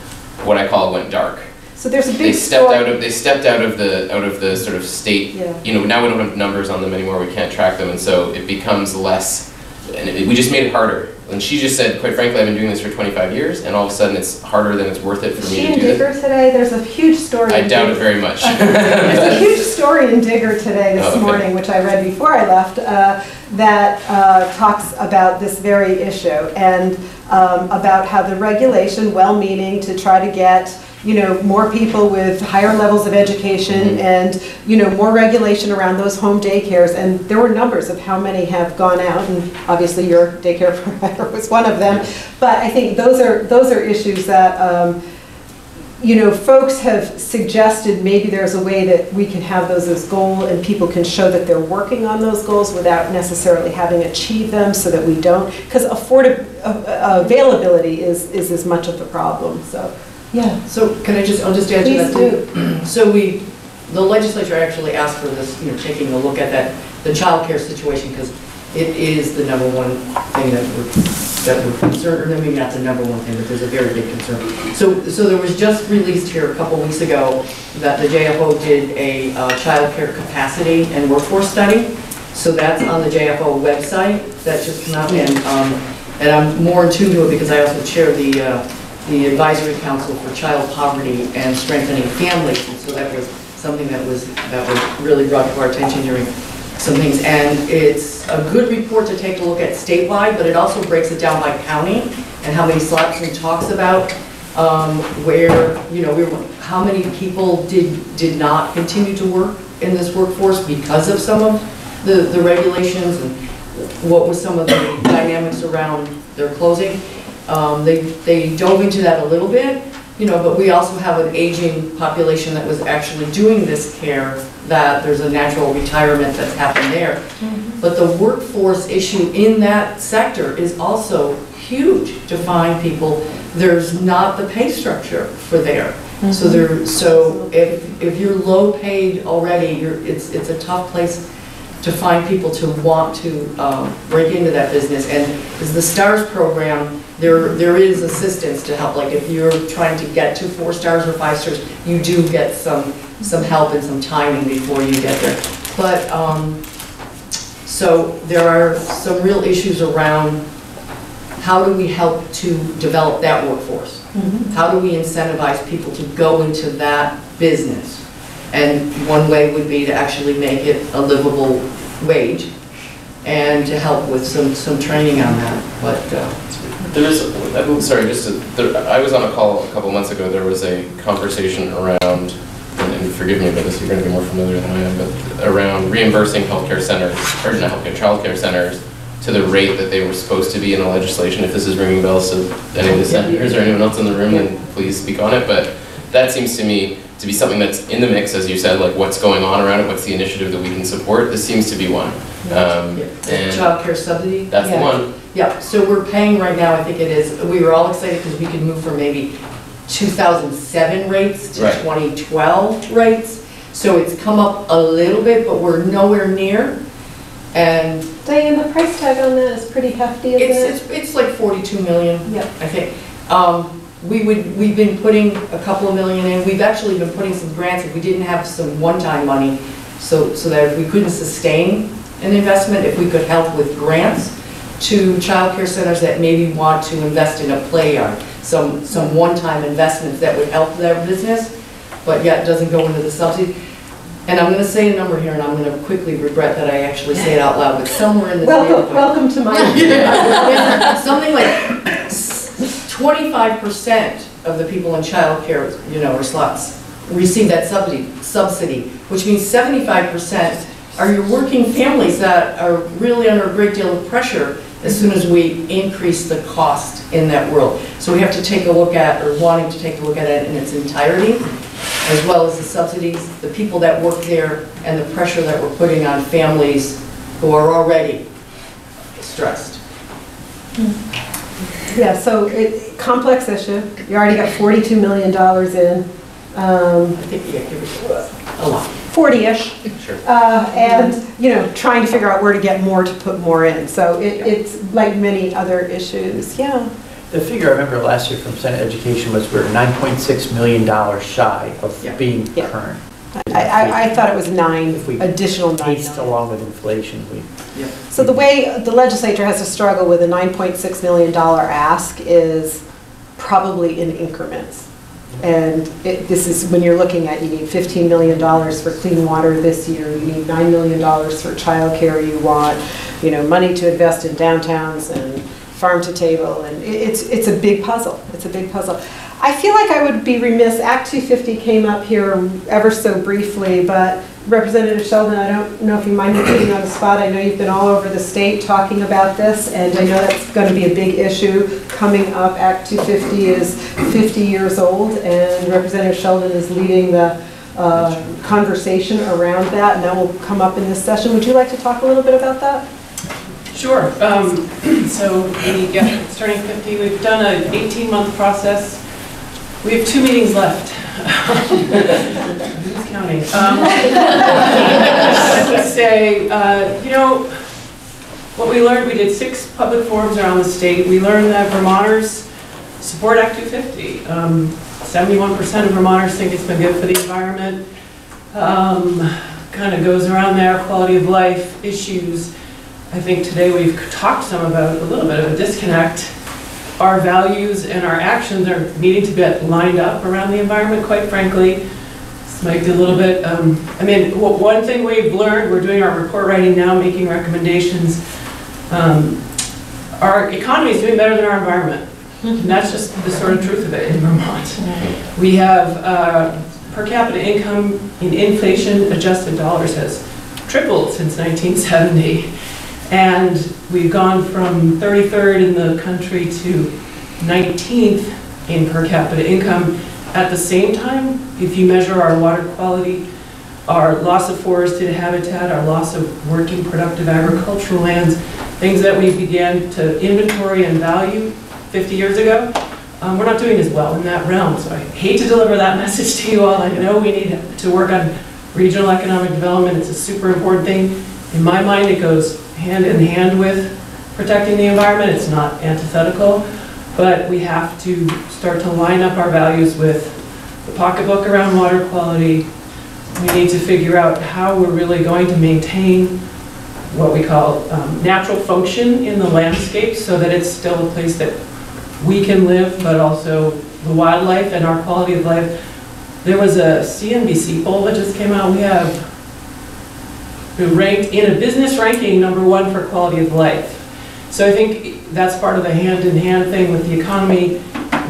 what I call went dark. So there's a They big stepped out of, they stepped out of the, out of the sort of state, Yeah. you know, now we don't have numbers on them anymore, we can't track them, and so it becomes less, and it, we just made it harder. And she just said, quite frankly, I've been doing this for 25 years, and all of a sudden it's harder than it's worth it for Is me to in do this. Digger today? There's a huge story. I in doubt it very much. There's a huge story in Digger today, Oh, this okay. morning, which I read before I left, uh, that uh, talks about this very issue and um, about how the regulation, well-meaning to try to get, you know, more people with higher levels of education Mhm. and, you know, more regulation around those home daycares. And there were numbers of how many have gone out, and obviously your daycare provider was one of them. But I think those are, those are issues that, um, you know, folks have suggested maybe there's a way that we can have those as goal and people can show that they're working on those goals without necessarily having achieved them so that we don't, because afford, availability is, is as much of the problem, so, yeah. So can I just, I'll just add to that. do. too. So we, the legislature actually asked for this, you know, taking a look at that, the childcare situation, because it is the number one thing that we're, that we're concerned, or maybe not the number one thing, but there's a very big concern. So, so there was just released here a couple weeks ago that the JFO did a uh, childcare capacity and workforce study. So that's on the JFO website, that just came out, and, um, and I'm more in tune to it because I also chair the, uh, the advisory council for child poverty and strengthening families. And so that was something that was, that was really brought to our attention during some things. And it's a good report to take a look at statewide, but it also breaks it down by county and how many slots and talks about um, where, you know, we were- how many people did, did not continue to work in this workforce because of some of the, the regulations and what was some of the dynamics around their closing. Um, They, they dove into that a little bit, you know, but we also have an aging population that was actually doing this care, that there's a natural retirement that's happened there. But the workforce issue in that sector is also huge to find people. There's not the pay structure for there. So there, so if, if you're low paid already, you're, it's, it's a tough place to find people to want to um, break into that business. And is the STARS program, there, there is assistance to help, like if you're trying to get to four stars or five stars, you do get some, some help and some timing before you get there. But, um, so there are some real issues around how do we help to develop that workforce? How do we incentivize people to go into that business? And one way would be to actually make it a livable wage and to help with some, some training on that, but, uh, There is, I'm sorry, just, to- there- I was on a call a couple months ago, there was a conversation around, and and forgive me about this, you're gonna be more familiar than I am, but around reimbursing healthcare centers, or not healthcare, childcare centers to the rate that they were supposed to be in the legislation, if this is ringing bells to any of the senators or anyone else in the room, then please speak on it, but that seems to me to be something that's in the mix, as you said, like what's going on around it, what's the initiative that we can support, this seems to be one. Um, and childcare subsidy. that's the one. Yeah, so we're paying right now, I think it is, we were all excited because we could move from maybe 2007 rates to Right. 2012 rates. So it's come up a little bit, but we're nowhere near. And Diane, the price tag on that is pretty hefty, isn't it? it's, it's, it's like 42 million, Yep. I think. Um, We would, we've been putting a couple of million in, we've actually been putting some grants, if we didn't have some one-time money, so, so that if we couldn't sustain an investment, if we could help with grants to childcare centers that maybe want to invest in a play yard, some, some one-time investments that would help their business, but yet doesn't go into the subsidy. And I'm gonna say a number here, and I'm gonna quickly regret that I actually say it out loud, but somewhere in the Welcome, welcome to my. Something like twenty-five percent of the people in childcare, you know, or slots, receive that subsidy, subsidy, which means seventy-five percent are your working families that are really under a great deal of pressure as soon as we increase the cost in that world. So we have to take a look at, or wanting to take a look at it in its entirety, as well as the subsidies, the people that work there, and the pressure that we're putting on families who are already stressed. Yeah, so it, complex issue. You already got $42 million in, um, I think, yeah, give it a lot. 40-ish. Sure. Uh, And, you know, trying to figure out where to get more to put more in. So it, it's like many other issues, yeah. The figure I remember last year from Senate Education was we're $9.6 million shy of Yeah. being Yeah. current. I, I, I thought it was nine, If we additional nine. Paced along with inflation, we, Yeah. So the way the legislature has to struggle with a $9.6 million ask is probably in increments. And it, this is, when you're looking at, you need $15 million for clean water this year, you need $9 million for childcare, you want, you know, money to invest in downtowns and farm to table, and it- it's, it's a big puzzle, it's a big puzzle. I feel like I would be remiss, Act 250 came up here ever so briefly, but Representative Sheldon, I don't know if you mind me putting on the spot, I know you've been all over the state talking about this, and I know that's going to be a big issue coming up. Act 250 is 50 years old, and Representative Sheldon is leading the uh, conversation around that, and that will come up in this session. Would you like to talk a little bit about that? Sure. Um, So we, yeah, starting 50, we've done an 18-month process. We have two meetings left. Counting? Um, say, uh, you know, what we learned, we did six public forums around the state. We learned that Vermonters support Act 250. Um, 71% of Vermonters think it's been good for the environment. Kind of goes around there, quality of life issues. I think today we've talked some about a little bit of a disconnect. Our values and our actions are needing to get lined up around the environment, quite frankly. Might be a little bit, um, I mean, one thing we've learned, we're doing our report writing now, making recommendations. Um, Our economy is doing better than our environment. And that's just the sort of truth of it in Vermont. We have uh, per capita income in inflation-adjusted dollars has tripled since 1970. And we've gone from 33rd in the country to 19th in per capita income. At the same time, if you measure our water quality, our loss of forested habitat, our loss of working productive agricultural lands, things that we began to inventory and value 50 years ago, um, we're not doing as well in that realm. So I hate to deliver that message to you all. I know we need to work on regional economic development. It's a super important thing. In my mind, it goes hand in hand with protecting the environment, it's not antithetical, but we have to start to line up our values with the pocketbook around water quality. We need to figure out how we're really going to maintain what we call um, natural function in the landscape so that it's still a place that we can live, but also the wildlife and our quality of life. There was a CNBC poll that just came out. We have, we ranked in a business ranking number one for quality of life. So I think that's part of the hand-in-hand thing with the economy.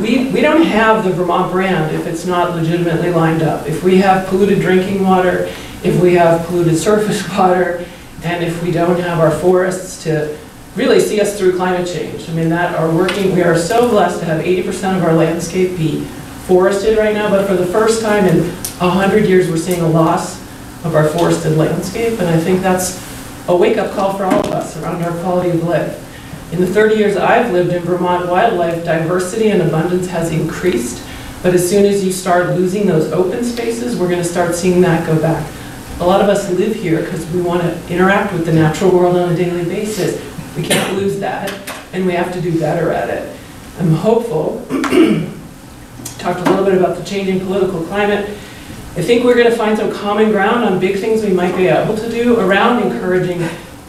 We, we don't have the Vermont brand if it's not legitimately lined up. If we have polluted drinking water, if we have polluted surface water, and if we don't have our forests to really see us through climate change. I mean, that are working, we are so blessed to have 80% of our landscape be forested right now, but for the first time in 100 years, we're seeing a loss of our forested landscape, and I think that's a wake-up call for all of us around our quality of life. In the 30 years I've lived in Vermont, wildlife diversity and abundance has increased, but as soon as you start losing those open spaces, we're going to start seeing that go back. A lot of us live here because we want to interact with the natural world on a daily basis. We can't lose that, and we have to do better at it. I'm hopeful. Talked a little bit about the changing political climate. I think we're going to find some common ground on big things we might be able to do around encouraging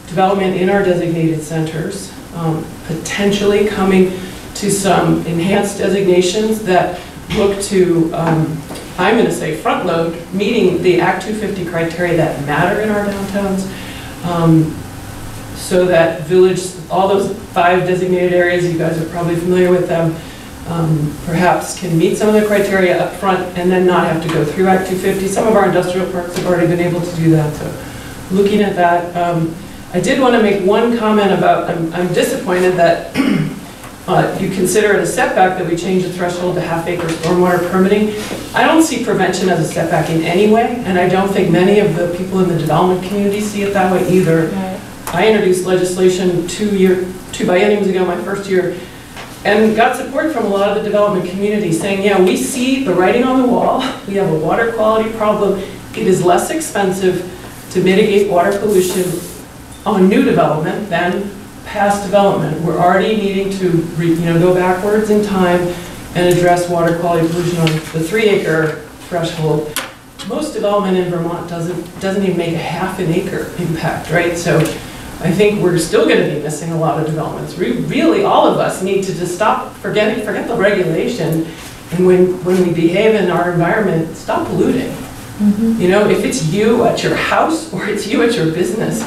development in our designated centers, um, potentially coming to some enhanced designations that look to, um, I'm going to say front load, meeting the Act 250 criteria that matter in our downtowns. Um, so that village, all those five designated areas, you guys are probably familiar with them, um, perhaps can meet some of the criteria up front and then not have to go through Act 250. Some of our industrial parks have already been able to do that, so looking at that. I did want to make one comment about, I'm, I'm disappointed that uh, you consider it a setback that we change the threshold to half acre stormwater permitting. I don't see prevention as a setback in any way, and I don't think many of the people in the development community see it that way either. I introduced legislation two year, two bienniums ago, my first year, and got support from a lot of the development community saying, yeah, we see the writing on the wall, we have a water quality problem, it is less expensive to mitigate water pollution on new development than past development. We're already needing to, re- you know, go backwards in time and address water quality pollution on the three acre threshold. Most development in Vermont doesn't, doesn't even make a half an acre impact, right? So I think we're still gonna be missing a lot of developments. We, really, all of us need to just stop forgetting, forget the regulation, and when, when we behave in our environment, stop polluting. Mm-hmm. You know, if it's you at your house or it's you at your business,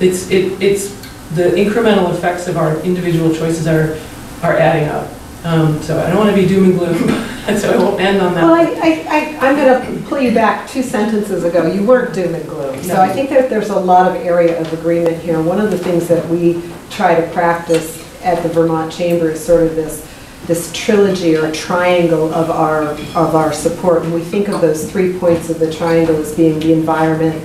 it's, it, it's, the incremental effects of our individual choices are, are adding up. Um, so I don't want to be doom and gloom, and so I won't end on that. Well, I, I, I- I'm going to pull you back two sentences ago. You weren't doom and gloom. So I think that there's a lot of area of agreement here. One of the things that we try to practice at the Vermont Chamber is sort of this, this trilogy or triangle of our, of our support. And we think of those three points of the triangle as being the environment,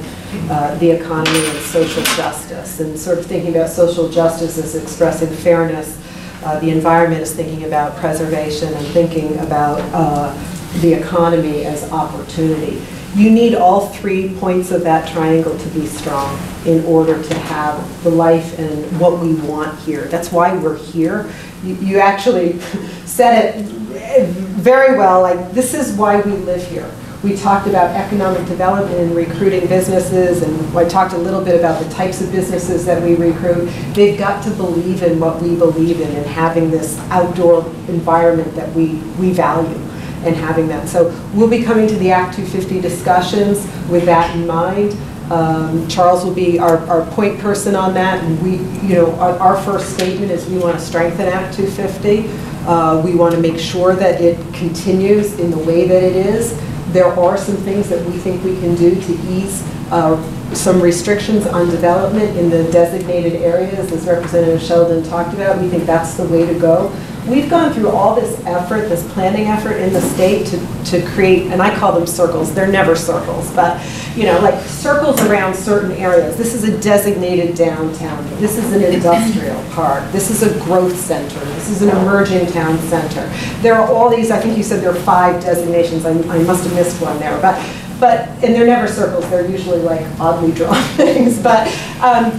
uh, the economy, and social justice. And sort of thinking about social justice as expressing fairness, uh, the environment is thinking about preservation and thinking about uh, the economy as opportunity. You need all three points of that triangle to be strong in order to have the life and what we want here. That's why we're here. You, you actually said it very well, like, this is why we live here. We talked about economic development and recruiting businesses, and I talked a little bit about the types of businesses that we recruit. They've got to believe in what we believe in and having this outdoor environment that we, we value and having that. So we'll be coming to the Act 250 discussions with that in mind. Um, Charles will be our, our point person on that, and we, you know, our, our first statement is we want to strengthen Act 250. Uh, we want to make sure that it continues in the way that it is. There are some things that we think we can do to ease uh, some restrictions on development in the designated areas, as Representative Sheldon talked about. We think that's the way to go. We've gone through all this effort, this planning effort in the state to, to create, and I call them circles, they're never circles, but, you know, like circles around certain areas. This is a designated downtown. This is an industrial park. This is a growth center. This is an emerging town center. There are all these, I think you said there are five designations. I, I must have missed one there, but, But, and they're never circles, they're usually like oddly drawn things, but um,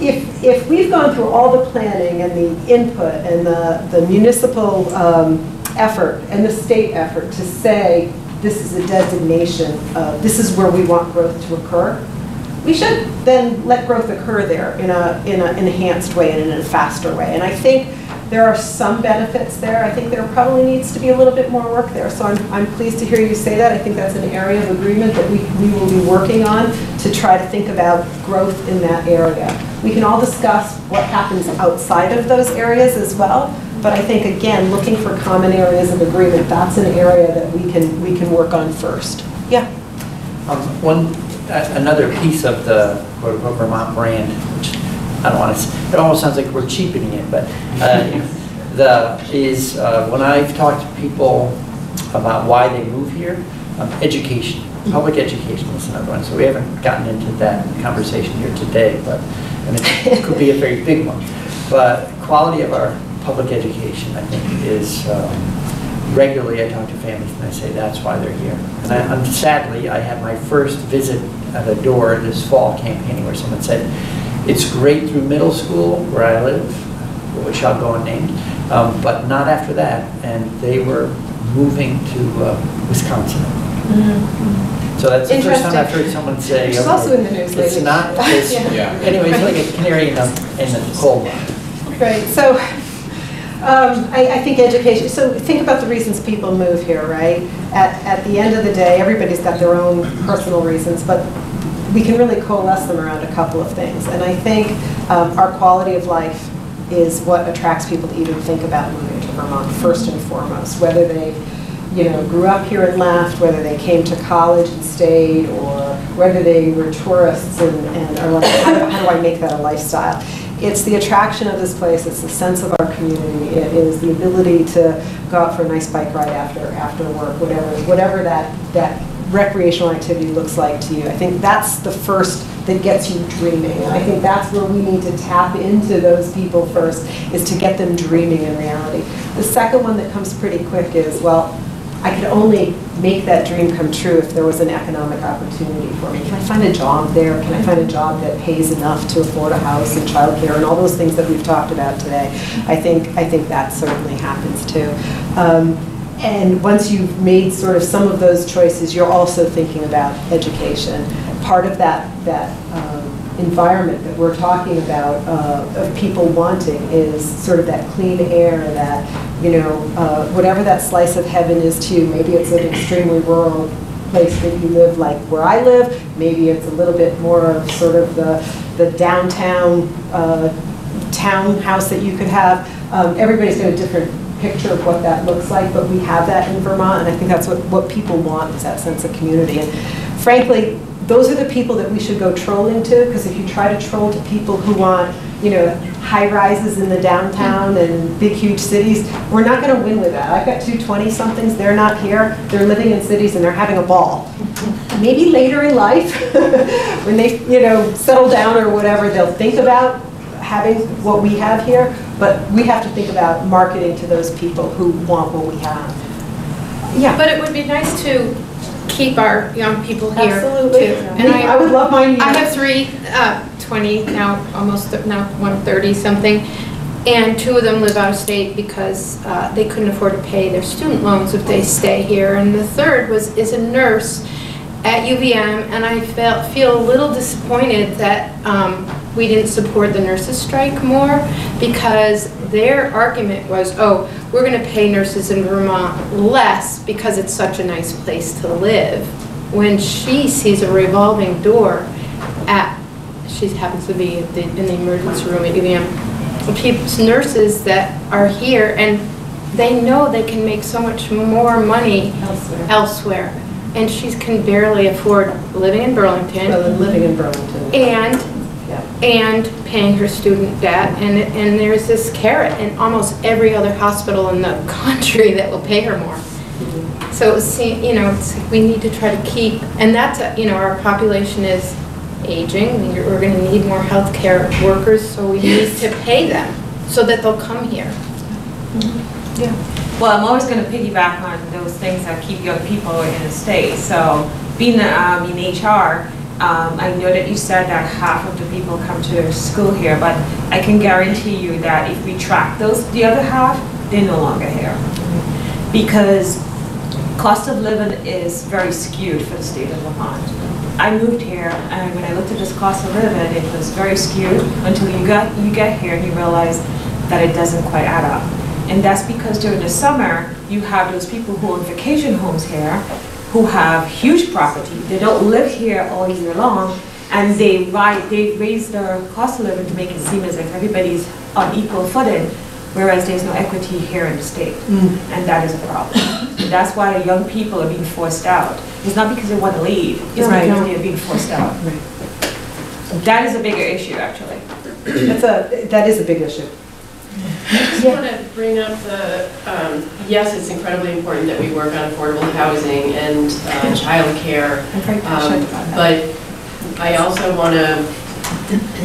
if, if we've gone through all the planning and the input and the the municipal um, effort and the state effort to say, this is a designation, of this is where we want growth to occur, we should then let growth occur there in a, in an enhanced way and in a faster way. And I think there are some benefits there. I think there probably needs to be a little bit more work there. So I'm, I'm pleased to hear you say that. I think that's an area of agreement that we, we will be working on to try to think about growth in that area. We can all discuss what happens outside of those areas as well. But I think, again, looking for common areas of agreement, that's an area that we can, we can work on first. Yeah. Um, One, a- another piece of the quote unquote Vermont brand, which I don't want to, it almost sounds like we're cheapening it, but uh, the, is uh, when I've talked to people about why they move here, um, education, public education is another one. So we haven't gotten into that conversation here today, but, and it could be a very big one. But quality of our public education, I think, is um, regularly I talk to families and I say that's why they're here. And I, sadly, I had my first visit at a door this fall campaigning where someone said, it's great through middle school where I live, which shall go unnamed, um, but not after that. And they were moving to uh, Wisconsin. So that's the first time I've heard someone say. Which is okay, also in the news It's lately. not, it's, Yeah. anyway, it's like a canary in the, in the coal mine. Right, so um, I, I think education, so think about the reasons people move here, right? At, at the end of the day, everybody's got their own personal reasons, but we can really coalesce them around a couple of things. And I think um, our quality of life is what attracts people to even think about moving to Vermont, first and foremost, whether they, you know, grew up here and left, whether they came to college and stayed, or whether they were tourists and, and are like, how do, how do I make that a lifestyle? It's the attraction of this place, it's the sense of our community, it is the ability to go out for a nice bike ride after, after work, whatever, whatever that, that recreational activity looks like to you. I think that's the first that gets you dreaming. And I think that's where we need to tap into those people first, is to get them dreaming in reality. The second one that comes pretty quick is, well, I could only make that dream come true if there was an economic opportunity for me. Can I find a job there? Can I find a job that pays enough to afford a house and childcare and all those things that we've talked about today? I think, I think that certainly happens too. Um, and once you've made sort of some of those choices, you're also thinking about education. Part of that, that um, environment that we're talking about uh, of people wanting is sort of that clean air, that, you know, uh, whatever that slice of heaven is to you. Maybe it's an extremely rural place that you live like where I live. Maybe it's a little bit more of sort of the, the downtown uh, townhouse that you could have. Um, Everybody's got a different picture of what that looks like, but we have that in Vermont, and I think that's what, what people want, is that sense of community. And frankly, those are the people that we should go trolling to, because if you try to troll to people who want, you know, high rises in the downtown and big, huge cities, we're not gonna win with that. I've got two 20-somethings, they're not here, they're living in cities and they're having a ball. Maybe later in life, when they, you know, settle down or whatever, they'll think about having what we have here, but we have to think about marketing to those people who want what we have. Yeah. But it would be nice to keep our young people here Absolutely. too. And Me- I would love mine I have three, uh, 20 now, almost, now 130 something. And two of them live out of state because uh, they couldn't afford to pay their student loans if they stay here. And the third was, is a nurse at UVM, and I felt, feel a little disappointed that um, we didn't support the nurses' strike more, because their argument was, oh, we're gonna pay nurses in Vermont less because it's such a nice place to live, when she sees a revolving door at, she happens to be at the- in the emergency room at UVM, people's nurses that are here, and they know they can make so much more money Elsewhere. elsewhere. And she can barely afford living in Burlington. Than living in Burlington. And, Yeah. and paying her student debt, and, and there's this carrot in almost every other hospital in the country that will pay her more. Mm-hmm. So, it se- you know, it's, we need to try to keep, and that's, a- you know, our population is aging, we're we're gonna need more healthcare workers, so we need to pay them, so that they'll come here. Mm-hmm. Yeah. Well, I'm always going to piggyback on those things that keep young people in the state. So being um, in HR, um, I know that you said that half of the people come to school here, but I can guarantee you that if we track those, the other half, they're no longer here. Because cost of living is very skewed for the state of Vermont. I moved here, and when I looked at this cost of living, it was very skewed until you got, you get here and you realize that it doesn't quite add up. And that's because during the summer, you have those people who own vacation homes here, who have huge property. They don't live here all year long, and they they raise their cost of living to make it seem as if everybody's on equal footing, whereas there's no equity here in the state. Mm. And that is a problem. That's why the young people are being forced out. It's not because they want to leave, it's Right. because they're being forced out. That is a bigger issue, actually. That's a, that is a big issue. I just want to bring up the, um, yes, it's incredibly important that we work on affordable housing and uh, childcare. I'm very passionate about that. But I also want to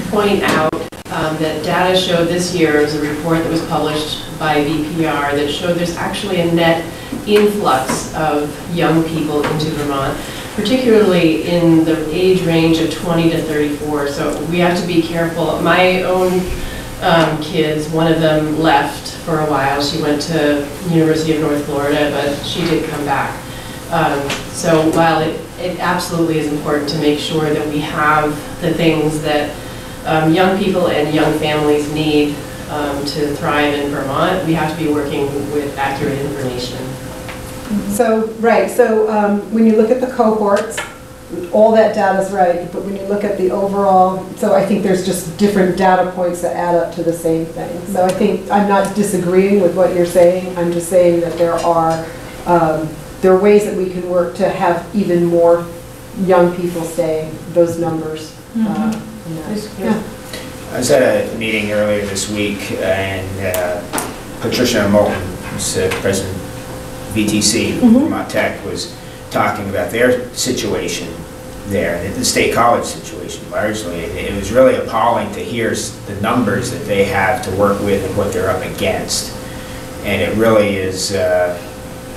point out um, that data showed this year, there was a report that was published by VPR that showed there's actually a net influx of young people into Vermont, particularly in the age range of 20 to 34. So we have to be careful. My own um, kids, one of them left for a while. She went to University of North Florida, but she did come back. Um, So while it, it absolutely is important to make sure that we have the things that um, young people and young families need um, to thrive in Vermont, we have to be working with accurate information. So, right, so um, when you look at the cohorts, all that data is right, but when you look at the overall, so I think there's just different data points that add up to the same thing. So I think, I'm not disagreeing with what you're saying, I'm just saying that there are, um, there are ways that we can work to have even more young people stay, those numbers. uh, in that. Yeah. I was at a meeting earlier this week, and uh, Patricia Moulton, who's uh, president of VTC, Mhm. Vermont Tech, was talking about their situation there, the state college situation largely. It was really appalling to hear the numbers that they have to work with and what they're up against. And it really is uh,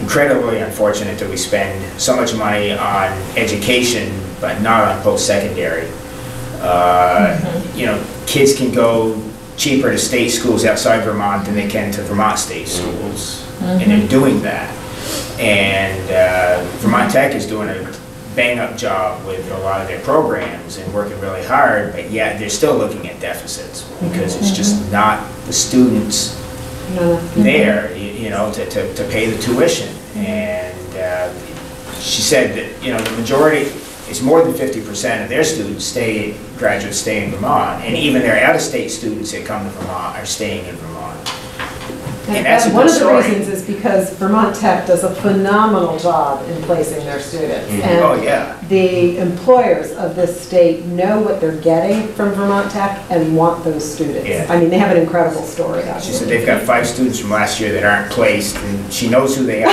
incredibly unfortunate that we spend so much money on education, but not on post-secondary. Uh, You know, kids can go cheaper to state schools outside Vermont than they can to Vermont state schools, and they're doing that. And uh, Vermont Tech is doing a bang-up job with a lot of their programs and working really hard, but yet they're still looking at deficits because it's just not the students there, you you know, to, to, to pay the tuition. And uh, she said that, you know, the majority, it's more than fifty percent of their students stay, graduates stay in Vermont. And even their out-of-state students that come to Vermont are staying in Vermont. And that's a One good of the story. reasons is because Vermont Tech does a phenomenal job in placing their students. Mhm. And Oh, yeah. The employers of this state know what they're getting from Vermont Tech and want those students. Yeah. I mean, they have an incredible story, She said they've got five students from last year that aren't placed, and she knows who they are.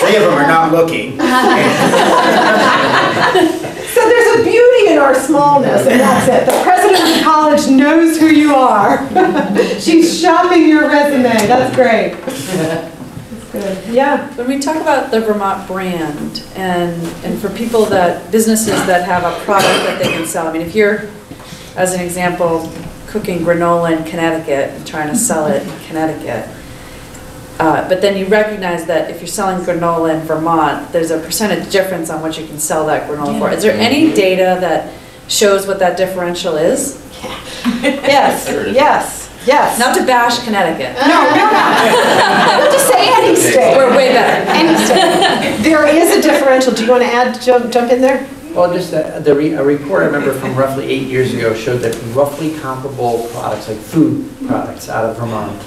Three of them are not looking. So there's a beauty in our smallness, and that's it. The president of the college knows who you are. She's shopping your resume, that's great. Good. Yeah. When we talk about the Vermont brand and, and for people that, businesses that have a product that they can sell, I mean, if you're, as an example, cooking granola in Connecticut and trying to sell it in Connecticut, uh, but then you recognize that if you're selling granola in Vermont, there's a percentage difference on what you can sell that granola for. Is there any data that shows what that differential is? Yes, yes, yes. Not to bash Connecticut. No, no, no. Not to say any state. We're way better. Any state. There is a differential. Do you want to add, jump, jump in there? Well, just the, the re- a report I remember from roughly eight years ago showed that roughly comparable products, like food products out of Vermont,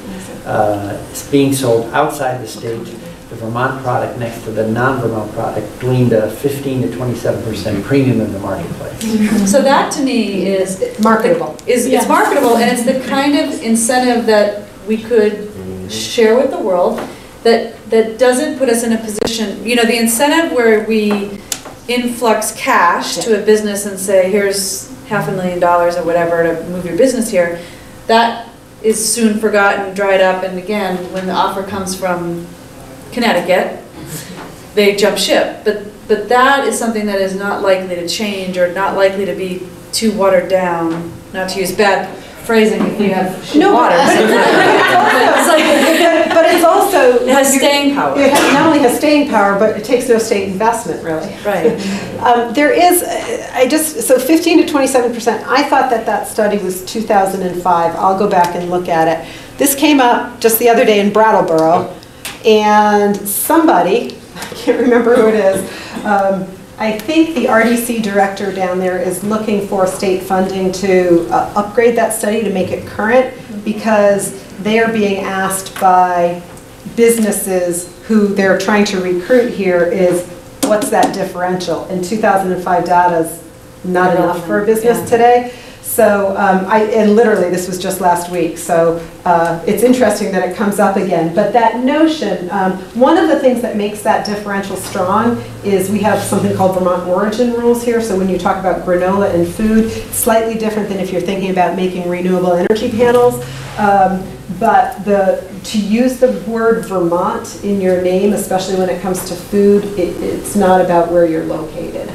uh, is being sold outside the state. The Vermont product next to the non-Vermont product gleaned a 15 to 27% premium in the marketplace. So that to me is. Marketable. Is, it's marketable, and it's the kind of incentive that we could share with the world that, that doesn't put us in a position, you know, the incentive where we influx cash to a business and say, here's half a million dollars or whatever to move your business here, that is soon forgotten, dried up, and again, when the offer comes from Connecticut, they jump ship. But, but that is something that is not likely to change or not likely to be too watered down, not to use bad phrasing if you have No, water. but- It's like- But it's also. It has staying power. It has- not only has staying power, but it takes no state investment, really. Right. Um, There is, uh, I just, so 15 to 27 percent, I thought that that study was 2005. I'll go back and look at it. This came up just the other day in Brattleboro, and somebody, I can't remember who it is, um, I think the RDC director down there is looking for state funding to uh, upgrade that study to make it current, because they are being asked by businesses who they're trying to recruit here is, what's that differential? And 2005 data's not enough for a business Yeah. today. So um, I, and literally, this was just last week, so uh, it's interesting that it comes up again. But that notion, um, one of the things that makes that differential strong is we have something called Vermont origin rules here. So when you talk about granola and food, slightly different than if you're thinking about making renewable energy panels. Um, But the, to use the word Vermont in your name, especially when it comes to food, it, it's not about where you're located.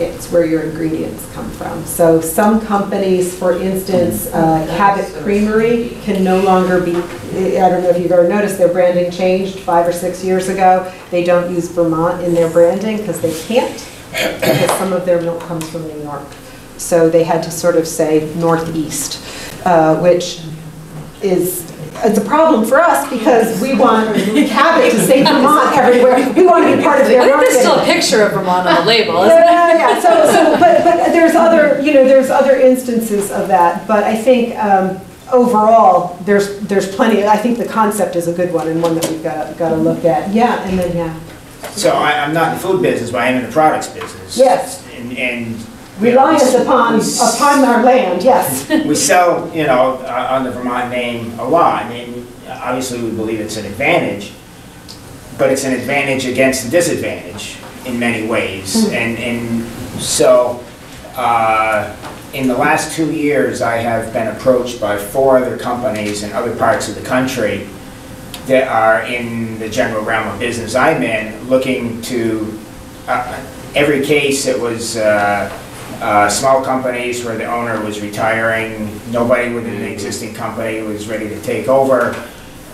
It's where your ingredients come from. So some companies, for instance, uh, Cabot Creamery can no longer be, I don't know if you've ever noticed, their branding changed five or six years ago. They don't use Vermont in their branding because they can't, because some of their milk comes from New York. So they had to sort of say Northeast, uh, which is, it's a problem for us because we want Cabot to say Vermont everywhere. We want to be part of their I think marketing. there's still a picture of Vermont on the label, isn't Yeah, yeah, yeah. So, so, but, but there's other, you know, there's other instances of that. But I think um, overall, there's, there's plenty, I think the concept is a good one and one that we've got, got to look at. Yeah, and then, yeah. So I, I'm not in the food business, but I am in the products business. Yes. And, and. Reliance upon, upon our land, yes. We sell, you know, uh, on the Vermont name a lot, I mean, obviously we believe it's an advantage, but it's an advantage against a disadvantage in many ways. Hmm. And, and so, uh, in the last two years, I have been approached by four other companies in other parts of the country that are in the general realm of business I'm in, looking to, uh, every case it was uh, small companies where the owner was retiring, nobody within the existing company was ready to take over,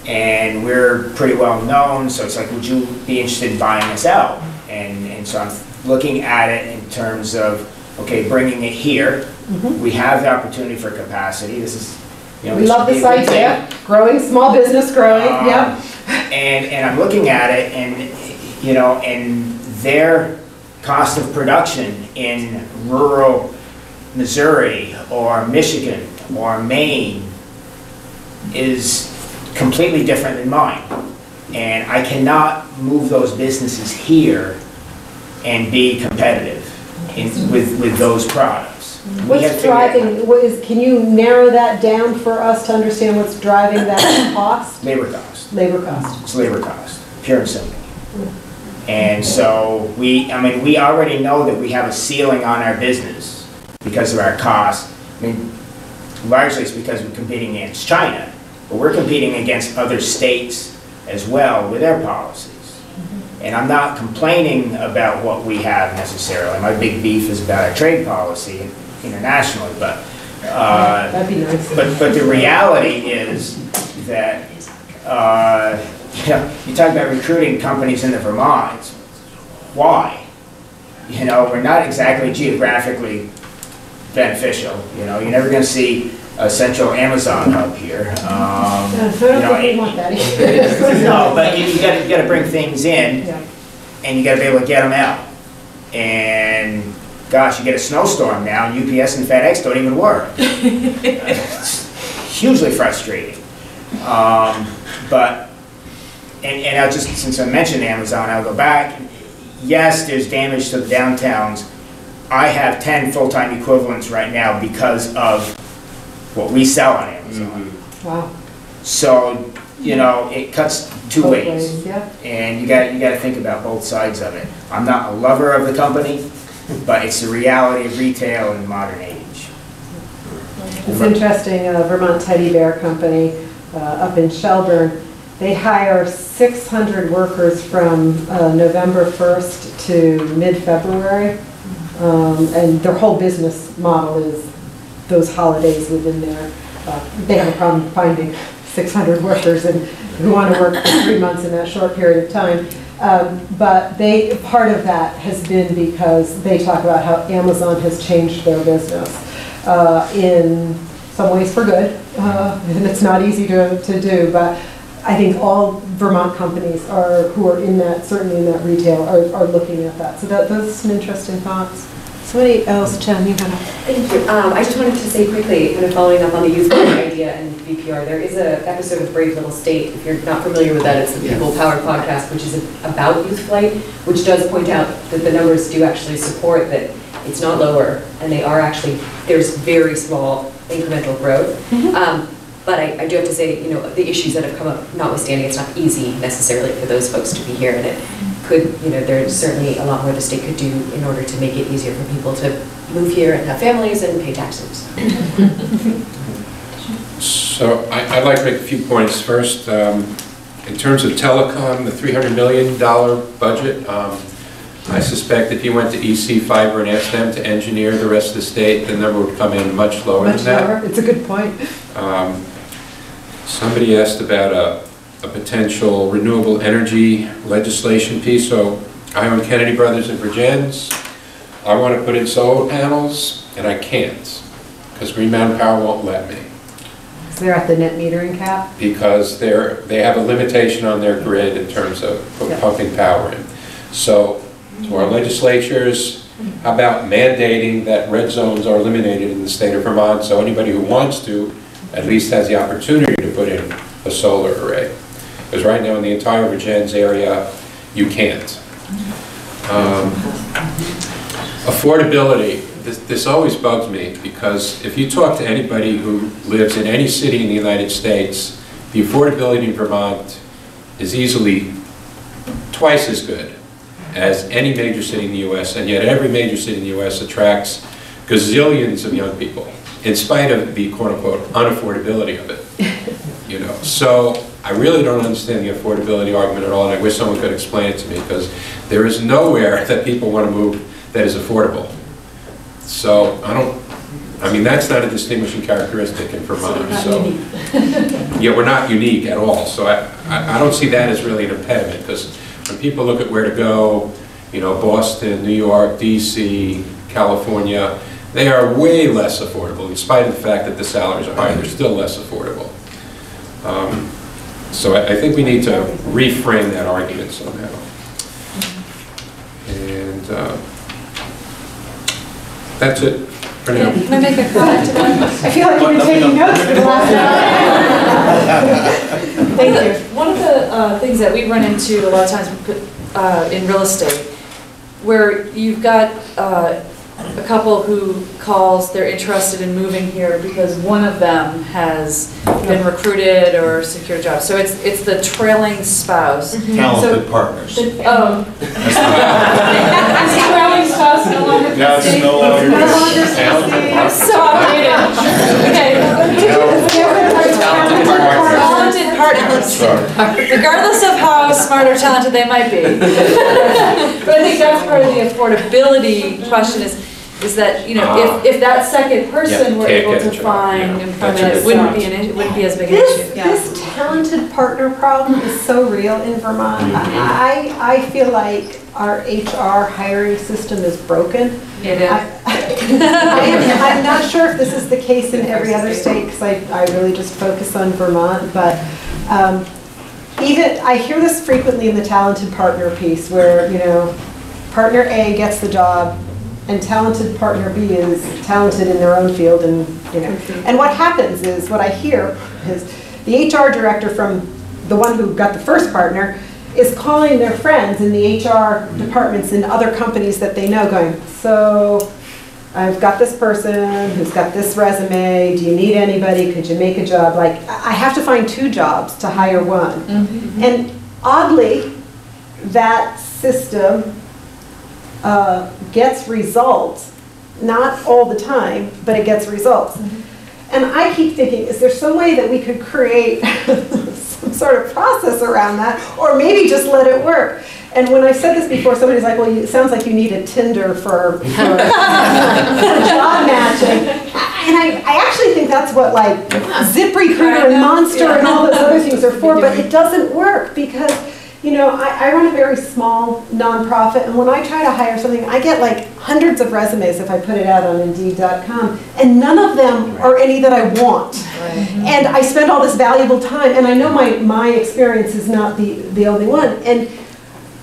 and we're pretty well known, so it's like, would you be interested in buying us out? And, and so I'm looking at it in terms of, okay, bringing it here, we have the opportunity for capacity, this is, you know. We this love should this be a good thing. idea. Growing, small business growing, Um, yeah. And, and I'm looking at it and, you know, and their cost of production in rural Missouri or Michigan or Maine is completely different than mine. And I cannot move those businesses here and be competitive in, with, with those products. What's to figure out- driving, what is, can you narrow that down for us to understand what's driving that cost? Labor cost. Labor cost. It's labor cost, pure and simple. Hmm. And so we, I mean, we already know that we have a ceiling on our business because of our costs. I mean, largely it's because we're competing against China, but we're competing against other states as well with their policies. And I'm not complaining about what we have necessarily. My big beef is about our trade policy internationally, but, uh, That'd be nice. but, but the reality is that, uh, you know, you talk about recruiting companies into Vermont, it's- why? You know, we're not exactly geographically beneficial, you know, you're never gonna see a central Amazon hub here. Um, you know, think want that. No, but you, you gotta, you gotta bring things in, Yeah. and you gotta be able to get them out. And, gosh, you get a snowstorm now, and UPS and FedEx don't even work. It's Hugely frustrating. Um, but, and, and I'll just, since I mentioned Amazon, I'll go back. Yes, there's damage to the downtowns. I have ten full-time equivalents right now because of what we sell on Amazon. Wow. So, you know, it cuts two Both ways. Yeah. And you got, you got to think about both sides of it. I'm not a lover of the company, but it's the reality of retail in the modern age. It's interesting, uh, Vermont Teddy Bear Company uh, up in Shelburne They hire 600 workers from uh, November 1st to mid-February. Um, And their whole business model is those holidays within there. Uh, They have a problem finding 600 workers and who want to work for three months in that short period of time. Um, But they, part of that has been because they talk about how Amazon has changed their business uh, in some ways for good, uh, and it's not easy to, to do, but I think all Vermont companies are, who are in that, certainly in that retail, are, are looking at that. So that, those are some interesting thoughts. Somebody else, Jen, you had a... Thank you. Um, I just wanted to say quickly, kind of following up on the youth Park idea and VPR, there is a episode of Brave Little State, if you're not familiar with that, it's the People Power podcast, which is about youth flight, which does point out that the numbers do actually support that it's not lower, and they are actually, there's very small incremental growth. Um, But I, I do have to say, you know, the issues that have come up notwithstanding, it's not easy necessarily for those folks to be here, and it could, you know, there's certainly a lot more the state could do in order to make it easier for people to move here and have families and pay taxes. So I- I'd like to make a few points. First, um, in terms of telecom, the $300 million budget, um, I suspect if you went to EC Fiber and asked them to engineer the rest of the state, the number would come in much lower Much than that. lower, it's a good point. Um, Somebody asked about a, a potential renewable energy legislation piece, so I own Kennedy Brothers in Vergennes. I want to put in solar panels, and I can't, because Green Mountain Power won't let me, So they're at the net metering cap? because they're, they have a limitation on their grid in terms of Yeah. pumping power in. So, to our legislatures, how about mandating that red zones are eliminated in the state of Vermont, so anybody who wants to at least has the opportunity put in a solar array? Because right now in the entire Vergennes area, you can't. Um, Affordability, this, this always bugs me, because if you talk to anybody who lives in any city in the United States, the affordability in Vermont is easily twice as good as any major city in the US, and yet every major city in the US attracts gazillions of young people, in spite of the quote-unquote unaffordability of it. You know, so I really don't understand the affordability argument at all, and I wish someone could explain it to me, because there is nowhere that people want to move that is affordable. So I don't, I mean, that's not a distinguishing characteristic in Vermont, so. Yeah, we're not unique at all, so I, I I don't see that as really an impediment, because when people look at where to go, you know, Boston, New York, DC, California, they are way less affordable, in spite of the fact that the salaries are higher, they're still less affordable. Um, So I, I think we need to reframe that argument somehow. And, uh, that's it for now. Can I make a comment to that? I feel like you've been taking notes for the last hour. Thank you. One of the uh, things that we run into a lot of times uh, in real estate, where you've got uh, a couple who calls, they're interested in moving here because one of them has been recruited or secured a job. So it's, it's the trailing spouse. Talented So- partners. the- Oh. Is the trailing spouse no longer? Now it's no longer- No longer Talented PC? I'm partner. so outdated. Okay. Talented partners. Sorry. Regardless of how smart or talented they might be. But I think that's part of the affordability question is, is that, you know, if, if that second person Yeah, were can't able to job, find yeah. employment, That's a it good wouldn't be an, issue- it wouldn't be as big an This, issue. this talented partner problem is so real in Vermont. I, I feel like our HR hiring system is broken. It is. I I am, I'm not sure if this is the case in every other state, because I, I really just focus on Vermont, but um, even, I hear this frequently in the talented partner piece, where, you know, partner A gets the job, and talented partner B is talented in their own field, and, you know. And what happens is, what I hear is, the HR director from the one who got the first partner is calling their friends in the HR departments in other companies that they know, going, so, I've got this person who's got this resume, do you need anybody, could you make a job? Like, I I have to find two jobs to hire one. Mm-hmm. And oddly, that system uh, gets results, not all the time, but it gets results. And I keep thinking, is there some way that we could create some sort of process around that, or maybe just let it work. And when I said this before, somebody's like, well, you- it sounds like you need a Tinder for, for for job matching. And I, I actually think that's what like ZipRecruiter and Monster and all those other things are for, but it doesn't work because, you know, I, I run a very small nonprofit, and when I try to hire something, I get like hundreds of resumes if I put it out on Indeed.com, and none of them are any that I want. Right. And I spend all this valuable time, and I know my, my experience is not the, the only one. And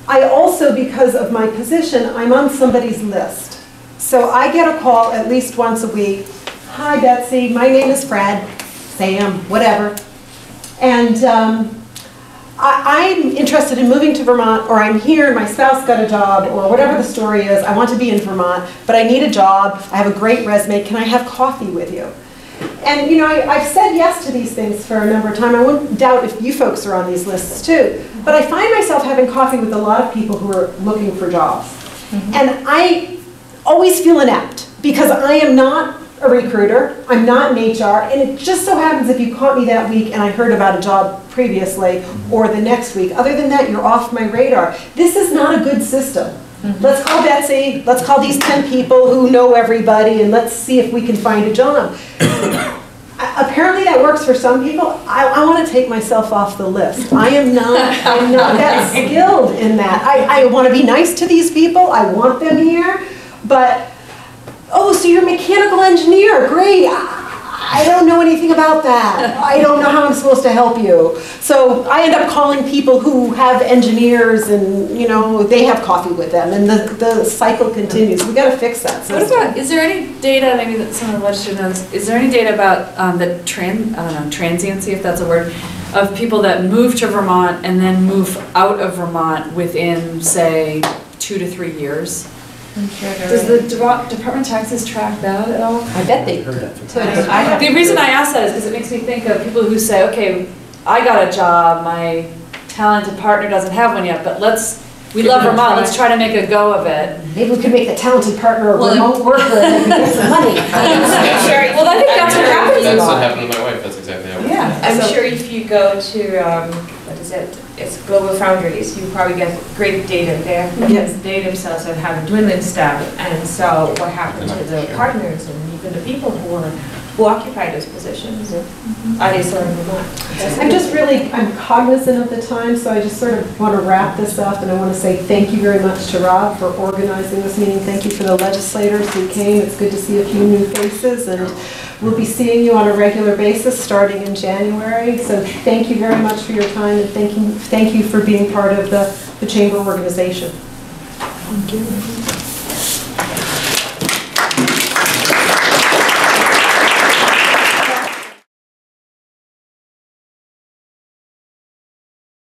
I also, because of my position, I'm on somebody's list. So I get a call at least once a week. Hi Betsy, my name is Fred, Sam, whatever. And um, I, I'm interested in moving to Vermont, or I'm here and my spouse got a job, or whatever the story is. I want to be in Vermont, but I need a job. I have a great resume. Can I have coffee with you? And, you know, I, I've said yes to these things for a number of time. I wouldn't doubt if you folks are on these lists too. But I find myself having coffee with a lot of people who are looking for jobs. Mm-hmm. And I always feel inept because I am not a recruiter, I'm not in HR, and it just so happens if you caught me that week and I heard about a job previously or the next week, other than that, you're off my radar. This is not a good system. Mm-hmm. Let's call Betsy, let's call these 10 people who know everybody, and let's see if we can find a job. Apparently that works for some people. I, I want to take myself off the list. I am not, I'm not that skilled in that. I, I want to be nice to these people, I want them here, but, oh, so you're a mechanical engineer, great. I don't know anything about that. I don't know how I'm supposed to help you. So I end up calling people who have engineers and, you know, they have coffee with them, and the, the cycle continues. We've gotta fix that What about, is there any data, maybe that some of the legislature knows, is there any data about um, the tran, I don't know, transiency, if that's a word, of people that move to Vermont and then move out of Vermont within, say, two to three years? Does the Depart- Department of Taxes track that at all? I bet they could. The reason I ask that is because it makes me think of people who say, okay, I got a job, my talented partner doesn't have one yet, but let's, we love it Vermont, let's try to make a go of it. Maybe we could make the talented partner a Well, remote worker and get some money. Well, I think that's what happens a That's what happened to my wife, that's exactly how it. Yeah. I'm so- sure if you go to, um, what is it, it's Global Foundries, you probably get great data there. Because they themselves have had a dwindling staff, and so what happened to the partners and even the people who are, who occupy those positions? Mm-hmm. Are they still in Vermont? I'm just really, I'm cognizant of the time, so I just sort of want to wrap this up, and I want to say thank you very much to Rob for organizing this meeting. Thank you for the legislators who came. It's good to see a few new faces, and we'll be seeing you on a regular basis starting in January. So thank you very much for your time, and thank you, thank you for being part of the, the chamber organization. Thank you.